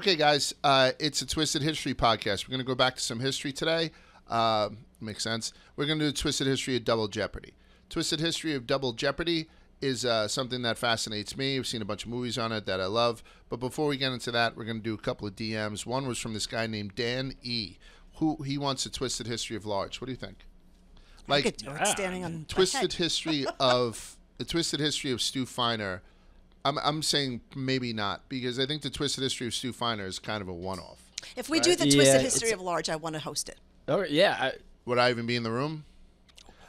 Okay, guys, uh, it's a Twisted History podcast. We're going to go back to some history today. Uh, makes sense. We're going to do a Twisted History of Double Jeopardy. Twisted History of Double Jeopardy is uh, something that fascinates me. I've seen a bunch of movies on it that I love. But before we get into that, we're going to do a couple of DMs. One was from this guy named Dan E. Who he wants a Twisted History of Large. What do you think? I could do it standing on Twisted. History of the Twisted History of Stu Feiner. I'm I'm saying maybe not because I think the Twisted History of Stu Feiner is kind of a one-off. If we do the Yeah, Twisted it's- History of Large, I want to host it. Oh yeah, I, Would I even be in the room?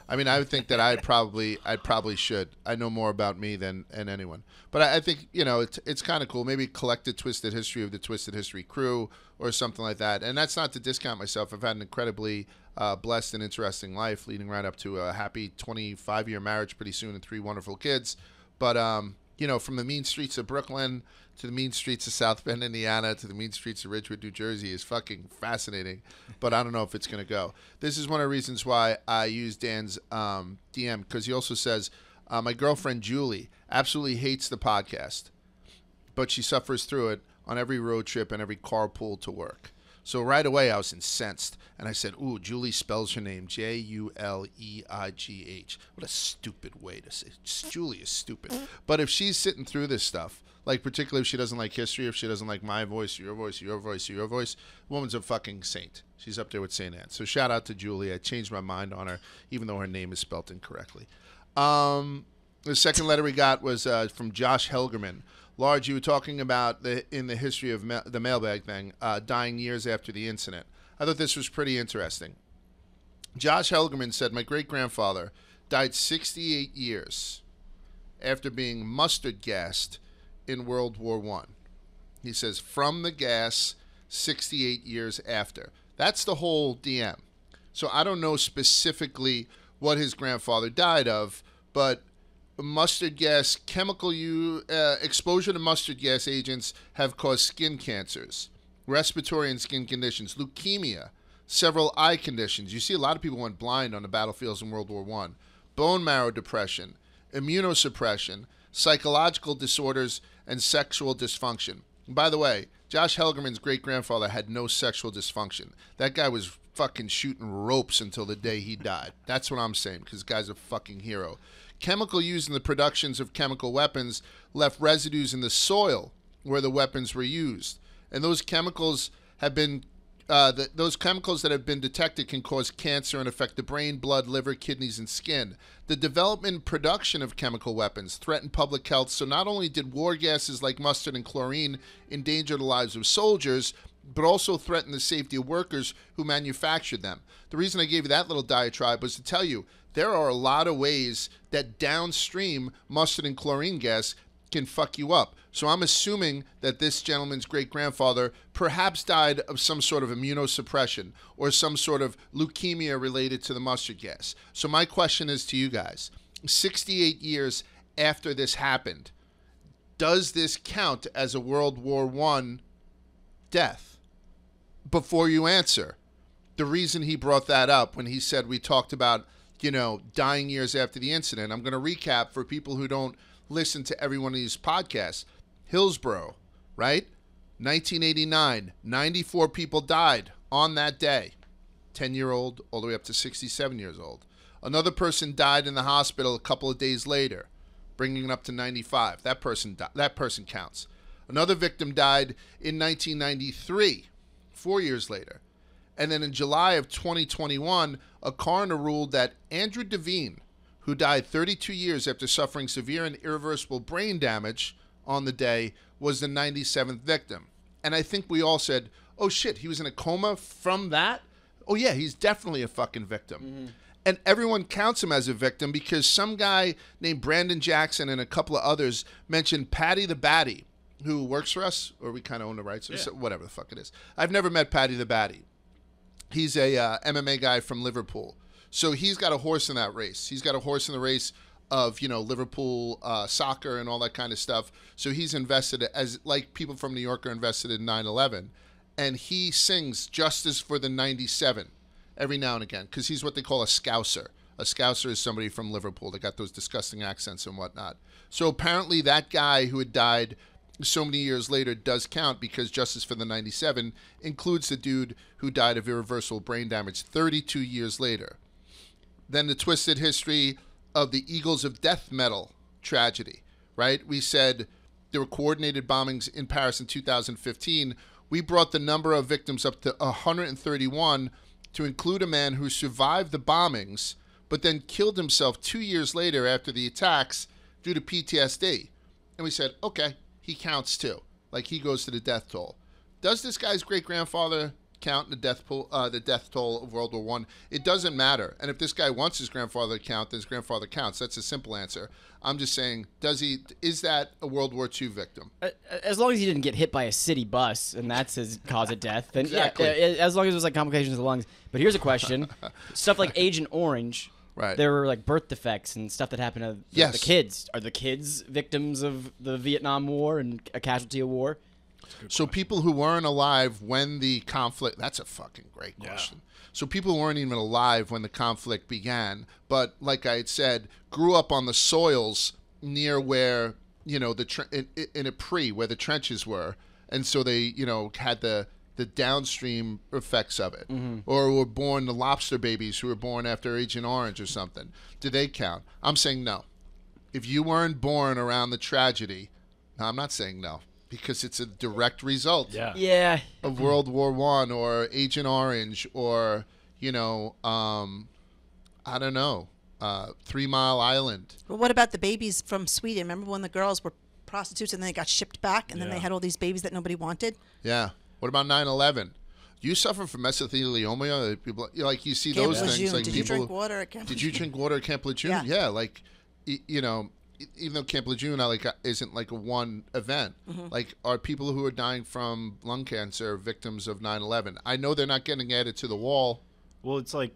I mean, I would think that I'd probably, I probably should. I know more about me than, than anyone. But I, I think you know, it's it's kind of cool. Maybe collect the twisted history of the Twisted History crew or something like that. And that's not to discount myself. I've had an incredibly uh, blessed and interesting life, leading right up to a happy 25 year marriage pretty soon and three wonderful kids. But um, you know, from the mean streets of Brooklyn to the mean streets of South Bend, Indiana, to the mean streets of Ridgewood, New Jersey is fucking fascinating. But I don't know if it's going to go. This is one of the reasons why I use Dan's um, DM because he also says, uh, My girlfriend Julie absolutely hates the podcast, but she suffers through it on every road trip and every carpool to work. So right away, I was incensed, and I said, "Ooh, Julie spells her name J U L E I G H. What a stupid way to say. Just, Julie is stupid. But if she's sitting through this stuff, like particularly if she doesn't like history, if she doesn't like my voice, your voice, your voice, your voice, woman's a fucking saint. She's up there with Saint Anne. So shout out to Julie. I changed my mind on her, even though her name is spelt incorrectly. Um, the second letter we got was uh, from Josh Helgerman. Large, you were talking about the in the history of ma- the mailbag thing, uh, dying years after the incident. I thought this was pretty interesting. Josh Helgerman said, "My great grandfather died 68 years after being mustard gassed in World War One." He says, "From the gas, 68 years after." That's the whole DM. So I don't know specifically what his grandfather died of, but mustard gas chemical u, uh, exposure to mustard gas agents have caused skin cancers, respiratory and skin conditions, leukemia, several eye conditions. You see, a lot of people went blind on the battlefields in World War One. Bone marrow depression, immunosuppression, psychological disorders, and sexual dysfunction. By the way, Josh Helgerman's great grandfather had no sexual dysfunction. That guy was fucking shooting ropes until the day he died. That's what I'm saying, because guy's a fucking hero. Chemical used in the productions of chemical weapons left residues in the soil where the weapons were used. And those chemicals have been uh, the, those chemicals that have been detected can cause cancer and affect the brain, blood, liver, kidneys, and skin. The development and production of chemical weapons threaten public health, so not only did war gases like mustard and chlorine endanger the lives of soldiers, but also threatened the safety of workers who manufactured them. The reason I gave you that little diatribe was to tell you there are a lot of ways that downstream mustard and chlorine gas can fuck you up. So I'm assuming that this gentleman's great grandfather perhaps died of some sort of immunosuppression or some sort of leukemia related to the mustard gas. So my question is to you guys 68 years after this happened, does this count as a World War I death? Before you answer, the reason he brought that up when he said we talked about, you know, dying years after the incident, I'm going to recap for people who don't listen to every one of these podcasts. Hillsborough, right? 1989, 94 people died on that day. 10 year old all the way up to 67 years old. Another person died in the hospital a couple of days later, bringing it up to 95. That person that person counts. Another victim died in 1993, 4 years later. And then in July of 2021, a coroner ruled that Andrew Devine, who died 32 years after suffering severe and irreversible brain damage on the day, was the 97th victim. And I think we all said, oh shit, he was in a coma from that? Oh yeah, he's definitely a fucking victim. Mm-hmm. And everyone counts him as a victim because some guy named Brandon Jackson and a couple of others mentioned Paddy the Baddy, who works for us, or we kind of own the rights, or so- whatever the fuck it is. I've never met Paddy the Baddy he's a uh, MMA guy from Liverpool. So he's got a horse in that race. He's got a horse in the race of you know Liverpool uh, soccer and all that kind of stuff. So he's invested as like people from New York are invested in 9/11, and he sings "Justice for the '97" every now and again because he's what they call a scouser. A scouser is somebody from Liverpool that got those disgusting accents and whatnot. So apparently that guy who had died so many years later does count because Justice for the 97 includes the dude who died of irreversible brain damage 32 years later. Then the twisted history of the Eagles of Death Metal tragedy, right? We said there were coordinated bombings in Paris in 2015. We brought the number of victims up to 131 to include a man who survived the bombings but then killed himself two years later after the attacks due to PTSD. And we said, okay, he counts too. Like he goes to the death toll. Does this guy's great grandfather count the death pool, uh, the death toll of World War One? It doesn't matter. And if this guy wants his grandfather to count, then his grandfather counts. That's a simple answer. I'm just saying, does he? Is that a World War II victim? As long as he didn't get hit by a city bus and that's his cause of death, then Exactly. yeah. As long as it was like complications of the lungs. But here's a question: stuff like Agent Orange. Right. There were like birth defects and stuff that happened to the, Yes. the kids. Are the kids victims of the Vietnam War and a casualty of war? So people who weren't alive when the conflict that's a fucking great question. So people weren't even alive when the conflict began, but like I had said, grew up on the soils near where, you know, the tre- in, in a pre where the trenches were, and so they, you know, had the the downstream effects of it. Or were born the lobster babies who were born after Agent Orange or something. Do they count? I'm saying no. If you weren't born around the tragedy, no, I'm not saying no because it's a direct result Yeah. Yeah. of World War One or Agent Orange or you know, um, I don't know, uh, Three Mile Island. Well, what about the babies from Sweden? Remember when the girls were prostitutes and then they got shipped back and then they had all these babies that nobody wanted? Yeah. What about 9/11? You suffer from mesothelioma. People like you see Camp those things. Like Did people, you drink water at Camp Lejeune? Did you drink water at Camp Lejeune? Yeah. Yeah. like you know, even though Camp Lejeune I like isn't like a one event. Mm-hmm. Like are people who are dying from lung cancer victims of 9/11? I know they're not getting added to the wall. Well, it's like,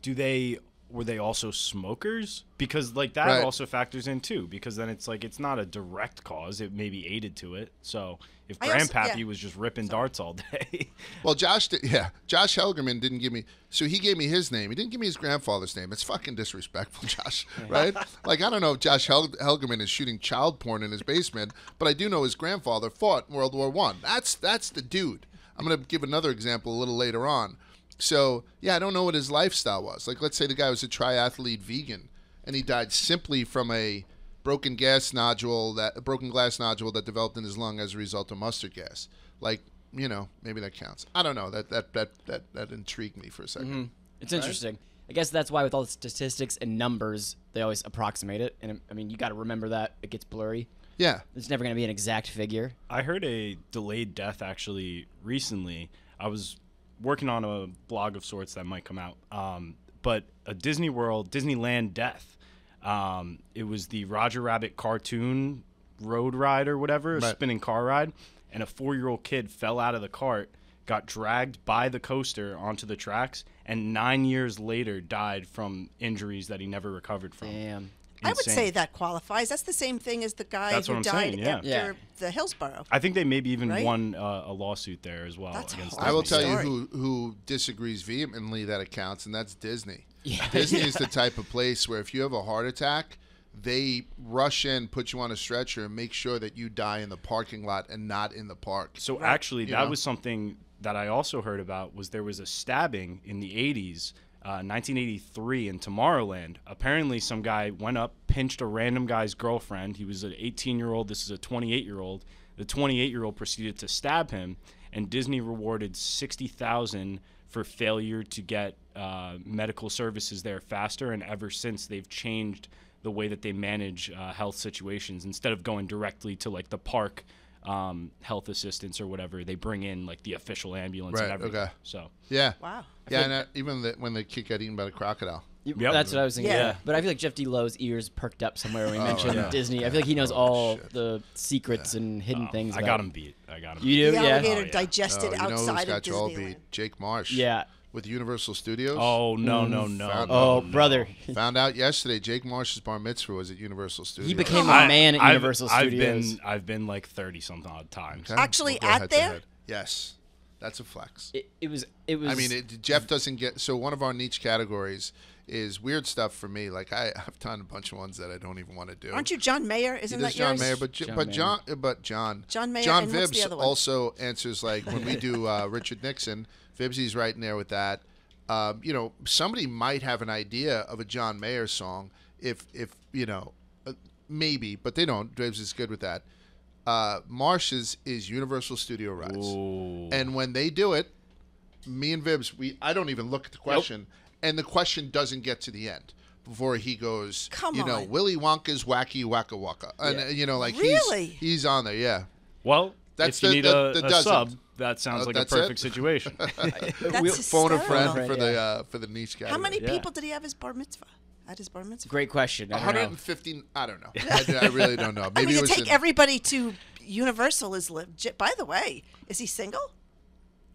do they were they also smokers? Because like that Right. also factors in too. Because then it's like it's not a direct cause; it maybe aided to it. So if I also- Grandpappy yeah. was just ripping darts all day, Well, Josh, did, yeah, Josh Helgerman didn't give me. So he gave me his name. He didn't give me his grandfather's name. It's fucking disrespectful, Josh. Right? like I don't know if Josh Hel- Helgerman is shooting child porn in his basement, but I do know his grandfather fought in World War One. That's that's the dude. I'm gonna give another example a little later on. So yeah, I don't know what his lifestyle was. Like let's say the guy was a triathlete vegan, and he died simply from a broken gas nodule that broken glass nodule that developed in his lung as a result of mustard gas. Like you know, maybe that counts. I don't know. That that that that, that intrigued me for a 2nd It's interesting. I guess that's why with all the statistics and numbers, they always approximate it. And I mean, you got to remember that it gets blurry. Yeah. It's never going to be an exact figure. I heard a delayed death actually recently. I was working on a blog of sorts that might come out, um, but a Disney World, Disneyland death. Um, it was the Roger Rabbit cartoon road ride or whatever, a Right. spinning car ride, and a four-year-old kid fell out of the cart, got dragged by the coaster onto the tracks, and nine years later died from injuries that he never recovered from. Damn. I would say that qualifies. That's the same thing as the guy That's who what I'm died saying, yeah. after Yeah. the Hillsborough. I think they maybe even Right? won uh, a lawsuit there as well That's against. I will tell you who who disagrees vehemently that it counts, and that's Disney. Yeah. Disney is the type of place where if you have a heart attack, they rush in, put you on a stretcher, and make sure that you die in the parking lot and not in the park. So actually, You that know? was something that I also heard about. Was there was a stabbing in the '80s, uh, 1983 in Tomorrowland. Apparently, some guy went up, pinched a random guy's girlfriend. He was an 18-year-old. This is a 28-year-old. The 28-year-old proceeded to stab him, and Disney rewarded 60,000 for failure to get uh, medical services there faster. And ever since, they've changed the way that they manage uh, health situations. Instead of going directly to like the park um, health assistance or whatever, they bring in like the official ambulance Right, and everything. okay. So Yeah. Wow. Yeah, and uh, even the, when the kid got eaten by the crocodile. You- Yep. That's what I was thinking. Yeah. But I feel like Jeff D. Lowe's ears perked up somewhere when we Oh, mentioned yeah. Disney. I feel like he knows Oh, all shit. the secrets and hidden um, things. I got him beat. I got him. You The do? Yeah. alligator Oh, yeah. digested Oh, you know who's outside of got you all Disneyland. beat? Jake Marsh. Yeah. With Universal Studios. Oh no no no! Found- Oh, no. brother. Found out yesterday Jake Marsh's bar mitzvah was at Universal Studios. He became a man at I've- Universal I've Studios. been I've been like thirty something odd times. Okay, Actually, go at head there? Yes. That's a flex. It, it was. It was. I mean, it, Jeff doesn't get so one of our niche categories is weird stuff for me. Like I, I've done a bunch of ones that I don't even want to do. Aren't you John Mayer? Isn't does that John yours? Mayer, but J- John but Mayer. John, but John, John Mayer, John and Vibbs also answers like when we do uh, Richard Nixon. Vibbsy's right in there with that. Um, you know, somebody might have an idea of a John Mayer song if if you know, uh, maybe, but they don't. Vibbs is good with that. Uh, Marsh's is Universal Studio rights, Ooh. and when they do it, me and Vibbs, we I don't even look at the question, and the question doesn't get to the end before he goes. Come you know. Willy Wonka's wacky waka waka, and Yeah. uh, you know, like Really? he's he's on there, yeah. well, That's if you the- need the- a, the a dozen. sub, that sounds Uh, like a that's it? perfect situation. That's Phone a friend hysterical. for the Yeah. uh, for the niche guy. How many Yeah. people did he have his bar mitzvah? At his bar mitzvah? Great question. I don't know. 115. I don't know. I, I really don't know. Maybe I mean, it to take in- everybody to Universal is legit. By the way, is he single?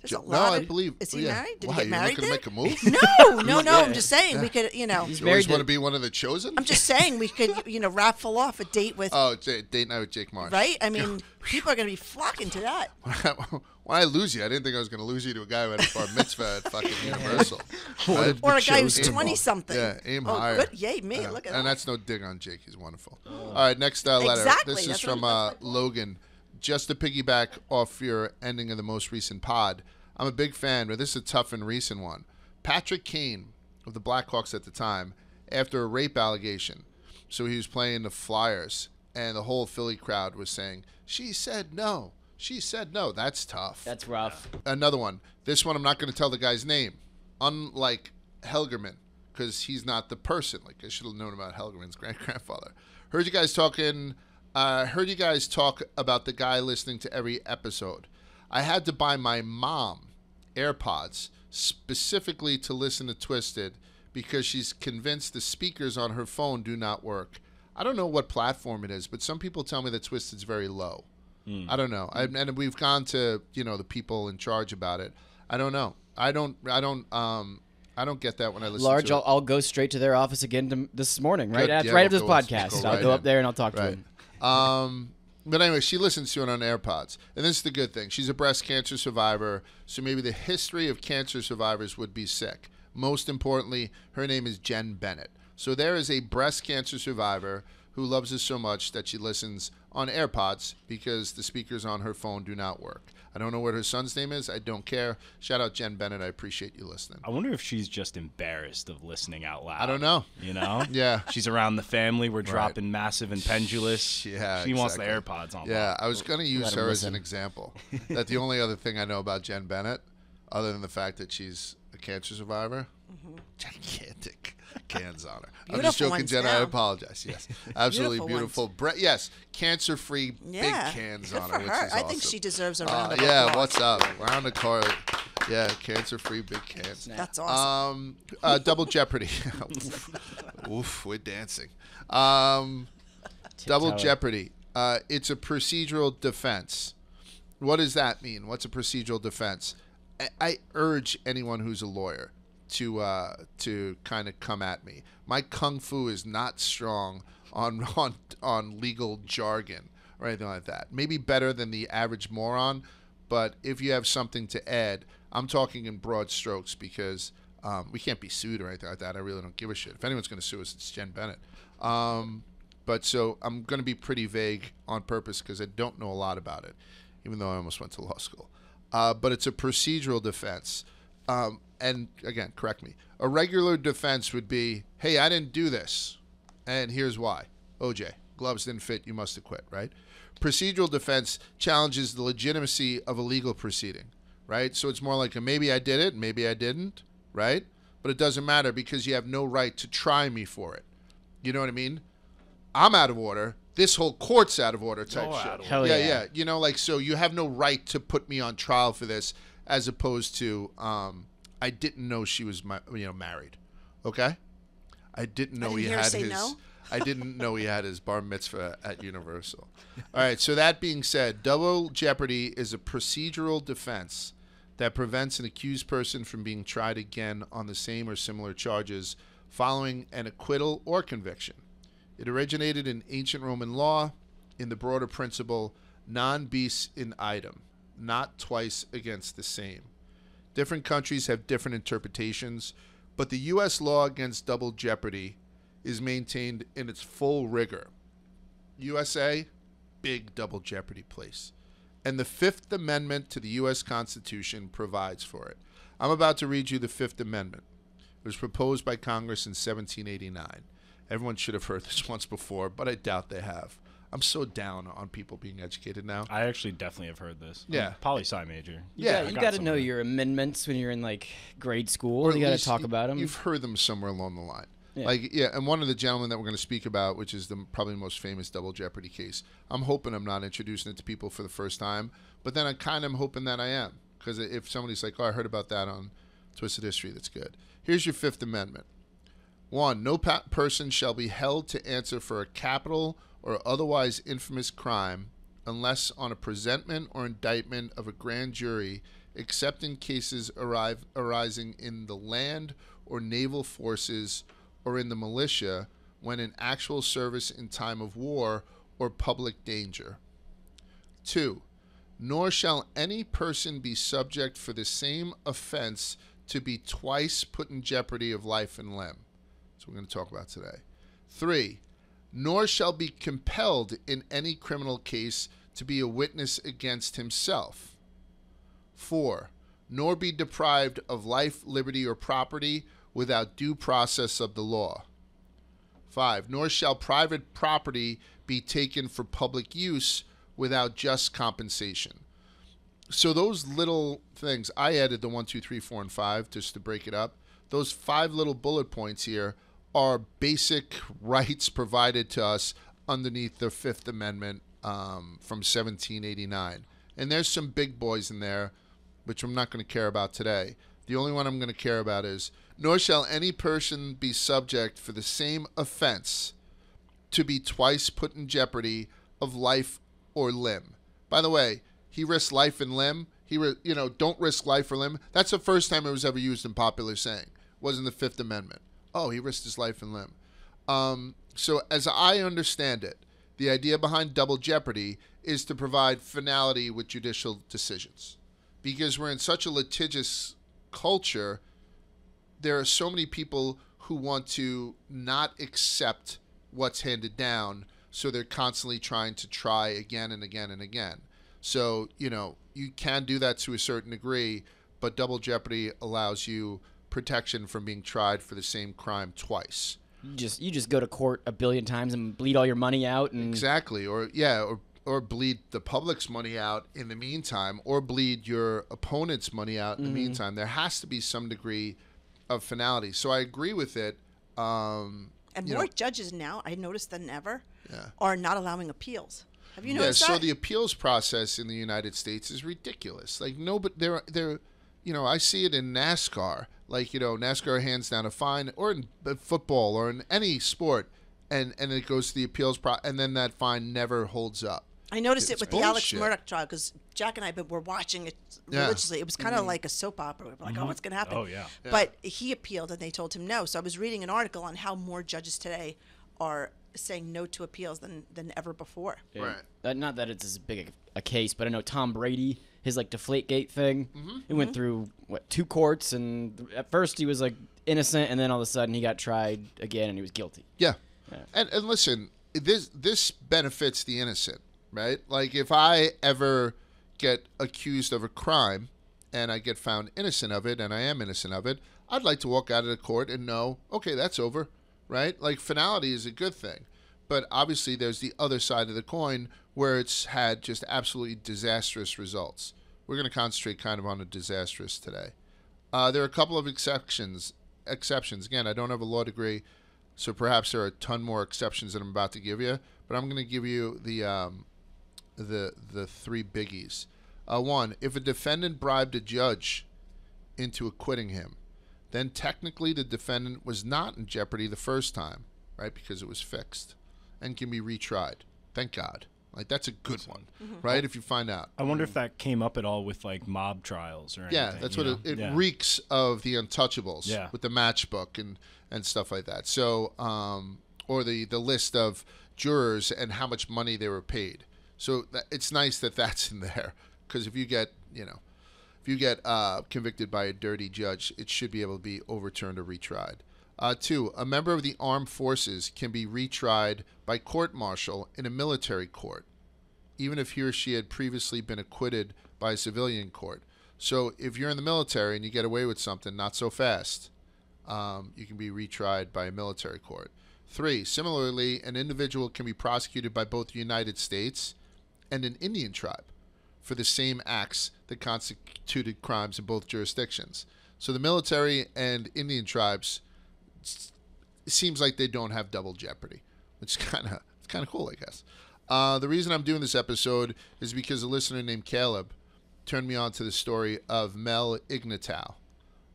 There's a No, lot I believe- Is he yeah. married? Did Why, he get you're married looking there? to make a move? No, no, no. Yeah. I'm just saying we could, you know. He's You always married want to to- be one of the chosen? I'm just saying we could, you know, raffle off a date with, Oh, J- date night with Jake Marsh. right? I mean, people are going to be flocking to that. when I lose you, I didn't think I was going to lose you to a guy who had a bar mitzvah at fucking Universal. Right? Or a guy who's 20 something. Yeah, aim oh, higher. Good. Yay, me. Yeah, Look at and that. And that's no dig on Jake. He's wonderful. All right, next uh, letter. Exactly, This is that's from I'm- uh, that's my point. Logan. Just to piggyback off your ending of the most recent pod, I'm a big fan, but this is a tough and recent one. Patrick Kane of the Blackhawks at the time, after a rape allegation, so he was playing the Flyers, and the whole Philly crowd was saying, "She said no. She said no." That's tough That's rough. another one. This one I'm not going to tell the guy's name. Unlike Helgerman, because he's not the person. Like I should have known about Helgerman's great grandfather. Heard you guys talking. Uh, heard you guys talk about the guy listening to every episode. I had to buy my mom AirPods specifically to listen to Twisted because she's convinced the speakers on her phone do not work. I don't know what platform it is, but some people tell me that Twisted's very low. I don't know. I, and we've gone to you know the people in charge about it. I don't know. I don't. I don't. Um. I don't get that when I listen Large, to I'll. I'll go straight to their office again to, this morning, right Good, after, yeah, right after this go- we'll podcast. go I'll go in. up there and I'll talk to Right. them. Um, but anyway, she listens to it on AirPods, and this is the good thing. She's a breast cancer survivor, so maybe the history of cancer survivors would be sick. Most importantly, her name is Jen Bennett. So there is a breast cancer survivor who loves us so much that she listens on AirPods because the speakers on her phone do not work. I don't know what her son's name is. I don't care. Shout out Jen Bennett. I appreciate you listening. I wonder if she's just embarrassed of listening out loud. I don't know. You know? Yeah. She's around the family. We're dropping massive and pendulous. Yeah, She wants the. AirPods on. Yeah, I was going to use Let 'em her as an example. that the only other thing I know about Jen Bennett, other than the fact that she's a cancer survivor, gigantic cans on her. I'm just Mm-hmm. Joking, ones Jen. I apologize. Yes, absolutely Beautiful beautiful. Bre- yes, cancer-free Yeah. big cans Good on for her, which her. is I think she deserves a Uh, round of yeah, applause. what's up? Round of car. Yeah, cancer-free big cans. That's awesome. Um, uh, Double Jeopardy. Oof. Oof, we're dancing. Um, Double Jeopardy. Uh, it's a procedural defense. What does that mean? What's a procedural defense? I, I urge anyone who's a lawyer to uh, to kind of come at me. My kung fu is not strong on on on legal jargon or anything like that. Maybe better than the average moron, but if you have something to add, I'm talking in broad strokes because um, we can't be sued or anything like that. I really don't give a shit. If anyone's going to sue us, it's Jen Bennett. Um, but so I'm going to be pretty vague on purpose because I don't know a lot about it, even though I almost went to law school. Uh, but it's a procedural defense. Um, and again, correct me. A regular defense would be, hey, I didn't do this. And here's why. OJ, gloves didn't fit, you must have quit, right? Procedural defense challenges the legitimacy of a legal proceeding, right? So it's more like a maybe I did it, maybe I didn't, right? But it doesn't matter because you have no right to try me for it. You know what I mean? I'm out of order. This whole court's out of order type You're shit. out of Hell yeah, yeah. yeah. You know, like so you have no right to put me on trial for this, as opposed to um, I didn't know she was my, you know married. Okay, I didn't know didn't he had his. no. I didn't know he had his bar mitzvah at Universal. All right. So that being said, double jeopardy is a procedural defense that prevents an accused person from being tried again on the same or similar charges following an acquittal or conviction. It originated in ancient Roman law in the broader principle non bis in idem, not twice against the same. Different countries have different interpretations, but the U.S. law against double jeopardy is maintained in its full rigor. USA, big double jeopardy place. And the Fifth Amendment to the U.S. Constitution provides for it. I'm about to read you the Fifth Amendment. It was proposed by Congress in 1789. Everyone should have heard this once before, but I doubt they have. I'm so down on people being educated now. I actually definitely have heard this. I'm Yeah. poli sci major. You Yeah, got, you got got to know your amendments when you're in like grade school. Or you got to talk about them. You've heard them somewhere along the line. Yeah. Like yeah, and one of the gentlemen that we're going to speak about, which is the probably the most famous double jeopardy case. I'm hoping I'm not introducing it to people for the first time, but then I kind of am hoping that I am because if somebody's like, "Oh, I heard about that on Twisted History," that's good. Here's your Fifth Amendment. One, no pa- person shall be held to answer for a capital or otherwise infamous crime unless on a presentment or indictment of a grand jury, except in cases arrive, arising in the land or naval forces or in the militia when in actual service in time of war or public danger. Two, nor shall any person be subject for the same offense to be twice put in jeopardy of life and limb. So we're going to talk about today. Three, nor shall be compelled in any criminal case to be a witness against himself. Four, nor be deprived of life, liberty, or property without due process of the law. Five, nor shall private property be taken for public use without just compensation. So those little things, I added the one, two, three, four, and five just to break it up. Those five little bullet points here are basic rights provided to us underneath the Fifth Amendment um, from 1789. And there's some big boys in there, which I'm not going to care about today. The only one I'm going to care about is, nor shall any person be subject for the same offense to be twice put in jeopardy of life or limb. By the way, he risked life and limb. He, you know, don't risk life or limb. That's the first time it was ever used in popular saying. Was in the Fifth Amendment. Oh, he risked his life and limb. Um, so, as I understand it, the idea behind double jeopardy is to provide finality with judicial decisions, because we're in such a litigious culture. There are so many people who want to not accept what's handed down, so they're constantly trying to try again and again and again. So, you know, you can do that to a certain degree, but double jeopardy allows you protection from being tried for the same crime twice. You just you just go to court a billion times and bleed all your money out and Exactly. Or yeah, or or bleed the public's money out in the meantime, or bleed your opponent's money out in the meantime. There has to be some degree of finality. So I agree with it. Um, And more know, judges now, I noticed than ever, Yeah. are not allowing appeals. Have you noticed yeah, noticed so that? the appeals process in the United States is ridiculous. Like no, but there, there, you know, I see it in NASCAR. Like you know, NASCAR hands down a fine, or in uh, football, or in any sport, and and it goes to the appeals pro, and then that fine never holds up. I noticed It's it with the Alex bullshit. Murdaugh trial because Jack and I been- were watching it Yeah. religiously. It was kind of like a soap opera. We were like, oh, what's going to happen? Oh, yeah. Yeah. But he appealed and they told him no. So I was reading an article on how more judges today are saying no to appeals than, than ever before. Yeah. Right. Uh, not that it's as big a, a case, but I know Tom Brady, his like Deflate Gate thing. Mm-hmm. He went through what two courts, and at first he was like innocent, and then all of a sudden he got tried again, and he was guilty. Yeah. Yeah. And and listen, this this benefits the innocent, right? Like if I ever get accused of a crime and I get found innocent of it and I am innocent of it, I'd like to walk out of the court and know, okay, that's over, right? Like finality is a good thing. But obviously there's the other side of the coin where it's had just absolutely disastrous results. We're going to concentrate kind of on the disastrous today. Uh, there are a couple of exceptions. Exceptions. Again, I don't have a law degree, so perhaps there are a ton more exceptions that I'm about to give you. But I'm going to give you the um, the the three biggies. Uh, one, if a defendant bribed a judge into acquitting him, then technically the defendant was not in jeopardy the first time, right? Because it was fixed and can be retried. Thank God. Like that's a good one, right? If you find out. I wonder if that came up at all with like mob trials or anything. Yeah, that's what know? it, it Yeah. reeks of the Untouchables Yeah. with the matchbook and and stuff like that. So, um, or the the list of jurors and how much money they were paid. So that, it's nice that that's in there because if you get you know, if you get uh, convicted by a dirty judge, it should be able to be overturned or retried. Uh, two, a member of the armed forces can be retried by court martial in a military court, even if he or she had previously been acquitted by a civilian court. So if you're in the military and you get away with something, not so fast, um, you can be retried by a military court. Three, similarly, an individual can be prosecuted by both the United States and an Indian tribe for the same acts that constituted crimes in both jurisdictions. So the military and Indian tribes it seems like they don't have double jeopardy, which is kind of it's kind of cool, I guess. Uh, the reason I'm doing this episode is because a listener named Caleb turned me on to the story of Mel Ignatow.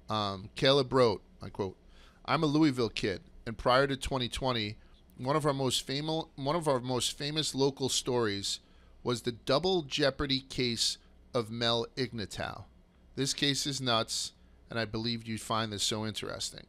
Um, Caleb wrote, I quote, "I'm a Louisville kid, and prior to 2020, one of our most famous one of our most famous local stories was the double jeopardy case of Mel Ignatow. This case is nuts, and I believe you'd find this so interesting."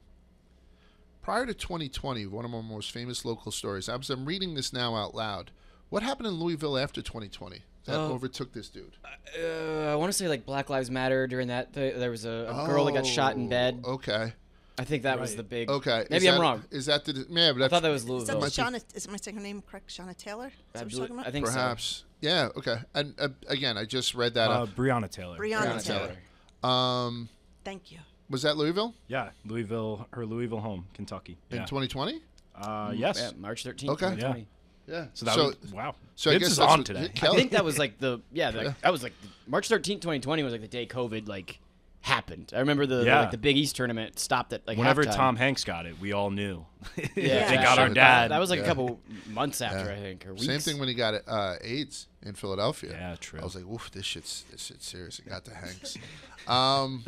Prior to 2020, one of our most famous local stories. As I'm reading this now out loud, what happened in Louisville after 2020 that Oh. overtook this dude? Uh, I want to say like Black Lives Matter during that. Th- there was a, a girl that got shot in bed. Oh, Okay. I think that was the big. Okay. Is Maybe I'm that- wrong. Is that the? Yeah, but I thought that was Is Louisville. that Might Shauna? Is my second name correct? Shauna Taylor? Is that what you're talking about? I think perhaps. Yeah. Okay. And uh, again, I just read that Uh, up. Breonna Taylor. so. Breonna Breonna Taylor. Taylor. Um, Thank you. Was that Louisville Yeah, Louisville, her Louisville home, Kentucky. in Yeah. 2020? Uh, yes. Yeah, March 13th. Okay. 2020. Yeah. So that so, was wow. so I guess is on today. Kel- I think that was like the yeah, the, Yeah. that was like March 13th, 2020 was like the day COVID like happened. I remember the, the, like the Big East tournament stopped at like Whenever halftime. Tom Hanks got it, we all knew. yeah, they Yeah. got our dad. That was like Yeah. a couple months after Yeah. I think or weeks. Same thing when he got uh, AIDS in Philadelphia. Yeah, true. I was like, "Oof, this shit's this shit's serious." It got to Hanks. um,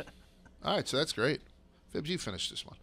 all right, so that's great. Vibbs, you finished this one.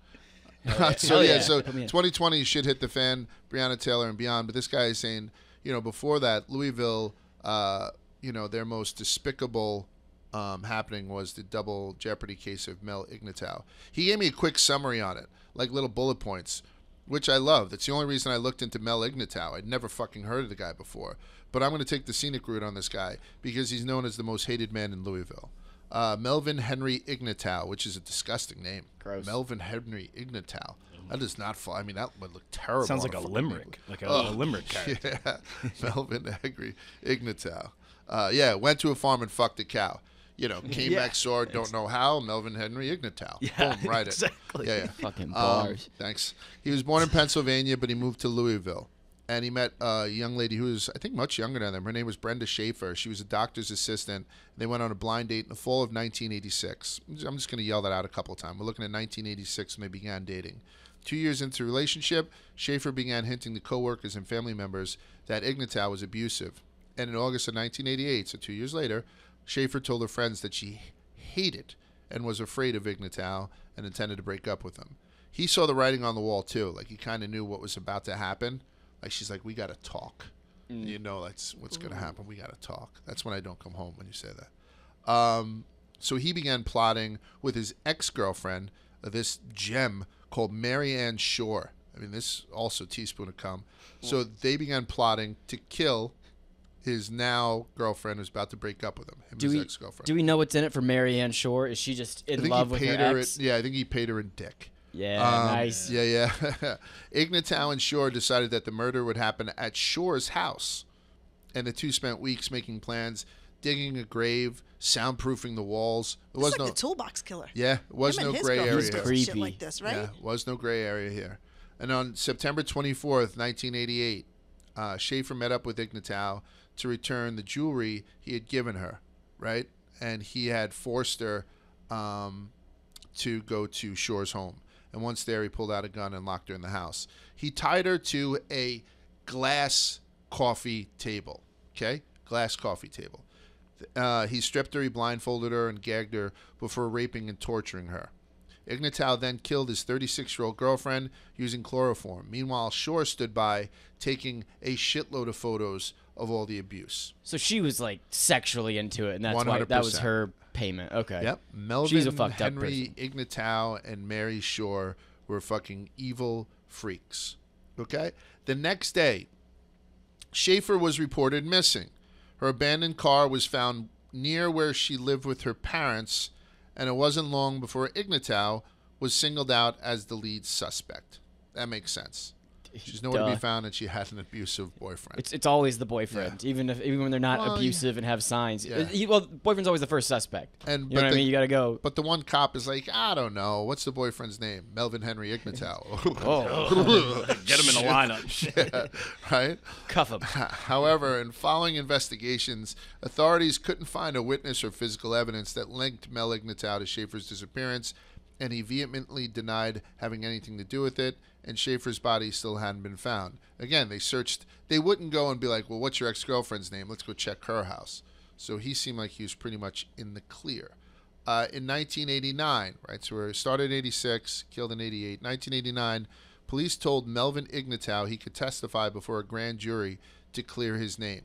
so yeah, yeah. so Put me in. 2020 should hit the fan, Breonna Taylor and beyond. But this guy is saying, you know, before that, Louisville, uh, you know, their most despicable um, happening was the double jeopardy case of Mel Ignatow. He gave me a quick summary on it, like little bullet points, which I love. That's the only reason I looked into Mel Ignatow. I'd never fucking heard of the guy before. But I'm going to take the scenic route on this guy because he's known as the most hated man in Louisville. Uh, Melvin Henry Ignatow, which is a disgusting name. Gross. Melvin Henry Ignatow. That does not fall. I mean, that would look terrible. Sounds like a fucking limerick, like a, Oh, a limerick character. yeah, Melvin Henry Ignatow. Uh, yeah, went to a farm and fucked a cow. You know, came Yeah. back sore, don't know how. Melvin Henry Ignatow. Yeah, Boom, write exactly. it. Yeah, yeah. Fucking Um, bars. thanks. He was born in Pennsylvania, but he moved to Louisville. And he met a young lady who was, I think, much younger than him. Her name was Brenda Schaefer. She was a doctor's assistant. They went on a blind date in the fall of 1986. I'm just going to yell that out a couple of times. We're looking at 1986 when they began dating. Two years into the relationship, Schaefer began hinting to coworkers and family members that Ignatow was abusive. And in August of 1988, so two years later, Schaefer told her friends that she hated and was afraid of Ignatow and intended to break up with him. He saw the writing on the wall too. Like he kind of knew what was about to happen. Like she's like, "We got to talk." You know, that's what's going to happen. We got to talk. That's when I don't come home when you say that. Um, so he began plotting with his ex-girlfriend, uh, this gem called Mary Ann Shore. I mean, this also teaspoon of cum. So they began plotting to kill his now girlfriend, who's about to break up with him. Him, Do his we ex-girlfriend. do we know what's in it for Mary Ann Shore? Is she just in love he with paid her her. ex? yeah, I think he paid her in dick. Yeah, Um, nice. Yeah, yeah. Ignatow and Shore decided that the murder would happen at Shore's house, and the two spent weeks making plans, digging a grave, soundproofing the walls. It It's was like no, the toolbox killer. yeah, it was Him no gray girlfriend area. did here. shit Creepy. like this, right? Yeah, was no gray area here. And on September 24th, 1988, uh, Schaefer met up with Ignatow to return the jewelry he had given her, right? And he had forced her um, to go to Shore's home. And once there, he pulled out a gun and locked her in the house. He tied her to a glass coffee table, okay? Glass coffee table. Uh, he stripped her, he blindfolded her, and gagged her before raping and torturing her. Ignatow then killed his 36 year old girlfriend using chloroform. Meanwhile, Shore stood by, taking a shitload of photos of all the abuse. So she was like sexually into it, and that's why that was her payment. Okay. Yep. Melvin, She's a fucked up Henry, Ignatow, and Mary Shore were fucking evil freaks. Okay? The next day, Schaefer was reported missing. Her abandoned car was found near where she lived with her parents, and it wasn't long before Ignatow was singled out as the lead suspect. That makes sense. She's nowhere to be found, and she had an abusive boyfriend. It's it's always the boyfriend, even if even when they're not Well, yeah. abusive and have signs. Yeah. He, well, boyfriend's always the first suspect. And- you know what the- I mean. You got to go. but the one cop is like, I don't know, what's the boyfriend's name? Melvin Henry Ignatow. Oh, Get him in the lineup. Yeah, right? cuff him. However, in following investigations, authorities couldn't find a witness or physical evidence that linked Mel Ignatow to Schaefer's disappearance, and he vehemently denied having anything to do with it, and Schaefer's body still hadn't been found. Again, they searched, they wouldn't go and be like, well, what's your ex girlfriend's name? Let's go check her house. So he seemed like he was pretty much in the clear. Uh, in 1989, right, so we started in 86, killed in 88. 1989, police told Melvin Ignatow he could testify before a grand jury to clear his name.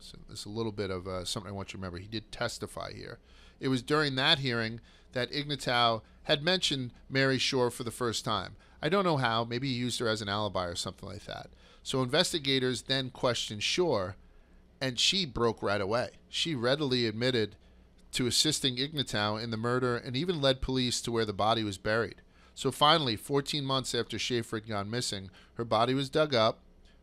So there's a little bit of uh, something I want you to remember. He did testify here. It was during that hearing that Ignatow had mentioned Mary Shore for the first time. I don't know how. Maybe he used her as an alibi or something like that. So investigators then questioned Shore, and she broke right away. She readily admitted to assisting Ignatow in the murder and even led police to where the body was buried. So finally, 14 months after Schaefer had gone missing, her body was dug up,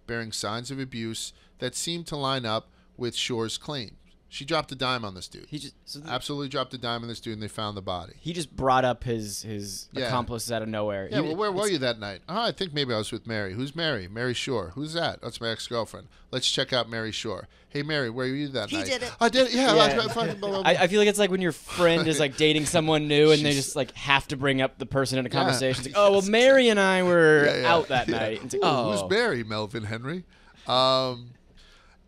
bearing signs of abuse that seemed to line up with Shore's claims. She dropped a dime on this dude. He just so the, Absolutely dropped a dime on this dude, and they found the body. he just brought up his his Yeah. accomplice out of nowhere. Yeah, He- well, where were you that night? Oh, I think maybe I was with Mary. Who's Mary? Mary Shore. Who's that? That's my ex-girlfriend. Let's check out Mary Shore. Hey, Mary, where were you that He night? did it. I did it. Yeah. Yeah. I, I, fucking blah, blah, blah. I, I feel like it's like when your friend is like dating someone new and they just like have to bring up the person in a conversation. It's like, oh well, Mary and I were Yeah, yeah, out that yeah. night. It's like, Ooh, oh, Who's Mary? Melvin Henry. Um,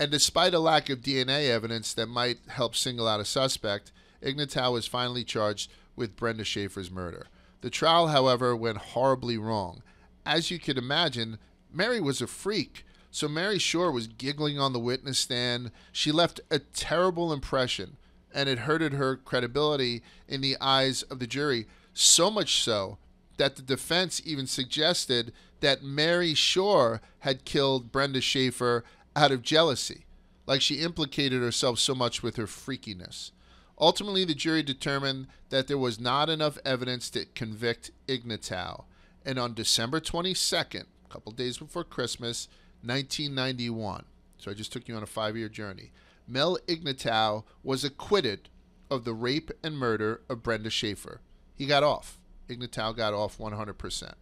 and despite a lack of DNA evidence that might help single out a suspect, Ignatow was finally charged with Brenda Schaefer's murder. The trial, however, went horribly wrong. As you could imagine, Mary was a freak. So Mary Shore was giggling on the witness stand. She left a terrible impression, and it hurted her credibility in the eyes of the jury. So much so that the defense even suggested that Mary Shore had killed Brenda Schaefer out of jealousy, like she implicated herself so much with her freakiness. Ultimately, the jury determined that there was not enough evidence to convict Ignatow, and on December 22nd, a couple days before Christmas, 1991, so I just took you on a five year journey, Mel Ignatow was acquitted of the rape and murder of Brenda Schaefer. He got off. Ignatow got off 100%.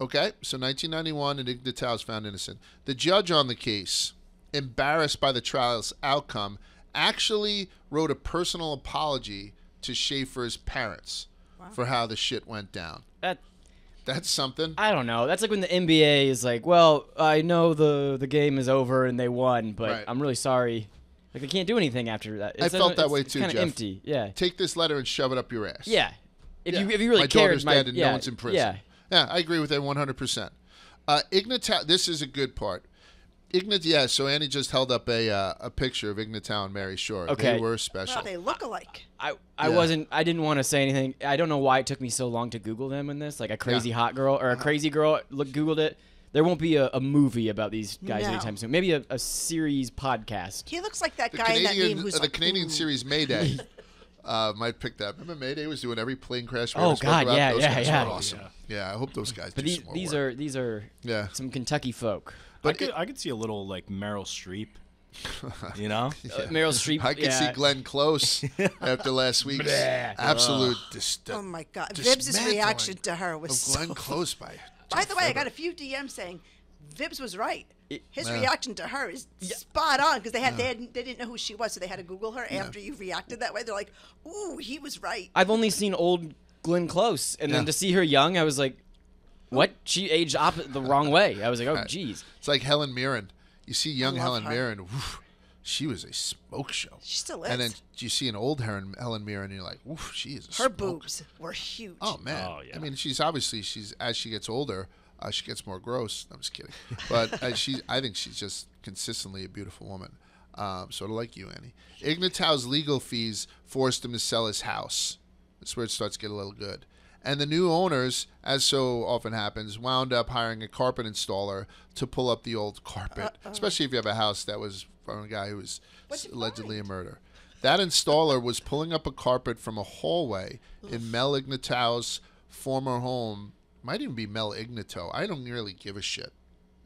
Okay, so 1991, and Ignatow is found innocent. The judge on the case, embarrassed by the trial's outcome, actually wrote a personal apology to Schaefer's parents for how the shit went down. that That's something. I don't know. That's like when the NBA is like, well, I know the the game is over and they won, but Right. I'm really sorry. Like they can't do anything after that. It's, felt that it's- way it's too, kinda Jeff. empty. Yeah. Take this letter and shove it up your ass. Yeah. If Yeah. you if you really my cared, daughter's my, dead and yeah, no one's in prison. Yeah. Yeah, I agree with that 100%. Uh, Ignatow, this is a good part. Ignat, yeah, so Annie just held up a uh, a picture of Ignatow and Mary Shore. Okay. They were special. Well, they look alike. I, I Yeah. wasn't I didn't want to say anything. I don't know why it took me so long to Google them in this. Like a crazy hot girl or a Uh-huh. crazy girl look Googled it. There won't be a, a movie about these guys No. anytime soon. Maybe a, a series podcast. He looks like that the guy in that Canadian, meme who's uh, the like, Canadian "Ooh." series Mayday uh, might pick that. Remember Mayday was doing every plane crash. We Oh, God, about? yeah, those yeah, guys yeah. Were awesome. Yeah. I hope those guys But do these some more these work. are these are Yeah. some Kentucky folk. I But could, it- I could see a little like Meryl Streep. You know? Uh, Meryl Streep. I could yeah. see Glenn Close after last week's absolute dis- Oh my God! Vibbs' reaction to her was of so. Glenn Close by. By the way, I got a few DMs saying Vibbs was right. His Yeah. reaction to her is spot on because they had, they had they didn't know who she was, so they had to Google her after you reacted that way. They're like, "Ooh, he was right." I've only seen old Glenn Close, and then to see her young, I was like, "What? She aged opposite the wrong way." I was like, "Oh, Right. jeez." It's like Helen Mirren. You see young Helen her. Mirren. woof, she was a smoke show. She still And then you see an old Helen, Helen Mirren, and you're like, "Oof, she is a Her smoke." boobs were huge. Oh man. Oh, yeah. I mean, she's obviously she's as she gets older, uh, she gets more gross. I'm just kidding. But uh, she, I think she's just consistently a beautiful woman. Um, sort of like you, Annie. Ignatow's legal fees forced him to sell his house. That's where it starts to get a little good. And the new owners, as so often happens, wound up hiring a carpet installer to pull up the old carpet, especially if you have a house that was from a guy who was allegedly find? a murderer. That installer was pulling up a carpet from a hallway in Mel Ignatow's former home. Might even be Mel Ignatow. I don't really give a shit.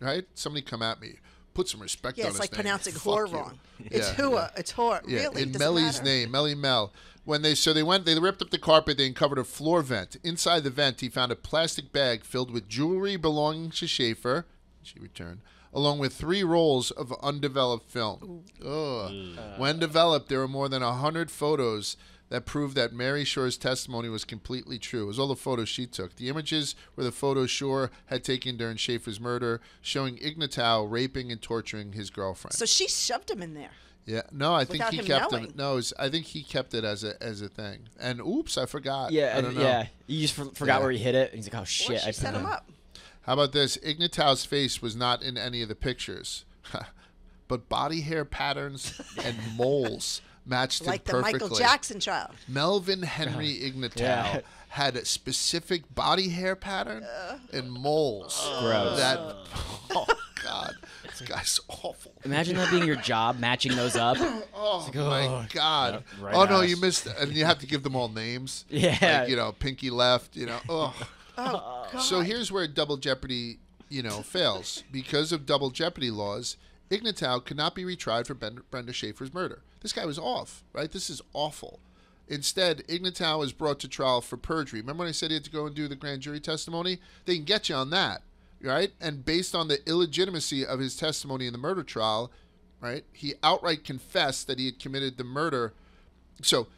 Right? Somebody come at me. Put some respect Yeah, on it's his like name. pronouncing Fuck whore you. wrong. It's Yeah. Uh, hua. It's whore. Yeah, really? in Melly's matter. name, Melly Mel. When they so they went, they ripped up the carpet. They uncovered a floor vent. Inside the vent, he found a plastic bag filled with jewelry belonging to Schaefer. She returned, along with three rolls of undeveloped film. Ugh. When developed, there were more than hundred photos that proved that Mary Shore's testimony was completely true. It was all the photos she took. The images were the photos Shore had taken during Schaefer's murder, showing Ignatow raping and torturing his girlfriend. So she shoved him in there. Yeah, no, I think Without he him kept knowing. it. No, it was- I think he kept it as a as a thing. And oops, I forgot. Yeah, I and- don't know. yeah. You just for, forgot Yeah. where he hit it. And he's like, oh Well, shit! she I set him up. How about this? Ignatow's face was not in any of the pictures, but body hair patterns and moles matched Like it the. Michael Jackson child. Melvin Henry Ignatow Yeah. had a specific body hair pattern uh. and moles. Gross. That oh god, this guy's awful. Imagine that being your job, matching those up. Oh like, my oh. god! right oh no, ass. you missed, and you have to give them all names. Yeah. like, you know, pinky left. You know, ugh. Oh, oh God. So here's where double jeopardy, you know, fails because of double jeopardy laws. Ignatow could not be retried for ben- Brenda Schaefer's murder. This guy was off, right? This is awful. Instead, Ignatow was brought to trial for perjury. Remember when I said he had to go and do the grand jury testimony? They can get you on that, right? And based on the illegitimacy of his testimony in the murder trial, right, he outright confessed that he had committed the murder. So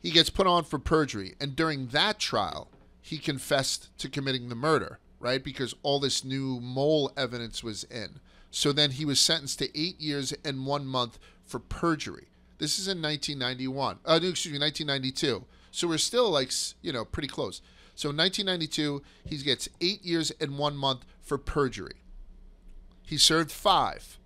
he gets put on for perjury. And during that trial, he confessed to committing the murder, right? Because all this new mole evidence was in. So then he was sentenced to eight years and one month for perjury. This is in 1991. Uh, excuse me, 1992. So we're still like, you know, pretty close. So in 1992, he gets eight years and one month for perjury. He served five.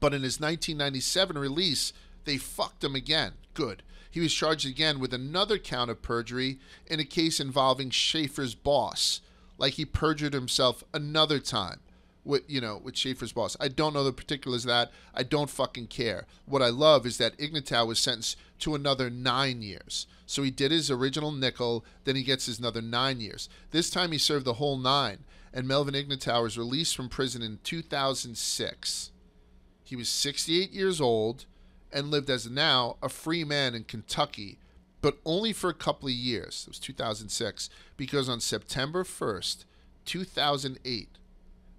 But in his 1997 release, they fucked him again. Good. He was charged again with another count of perjury in a case involving Schaefer's boss. Like he perjured himself another time with you know with Schaefer's boss. I don't know the particulars of that. I don't fucking care. What I love is that Ignatow was sentenced to another nine years. So he did his original nickel, then he gets his another nine years. This time he served the whole nine, and Melvin Ignatow was released from prison in 2006. He was 68 years old and lived as now a free man in Kentucky, but only for a couple of years. It was 2006 because on September 1st, 2008,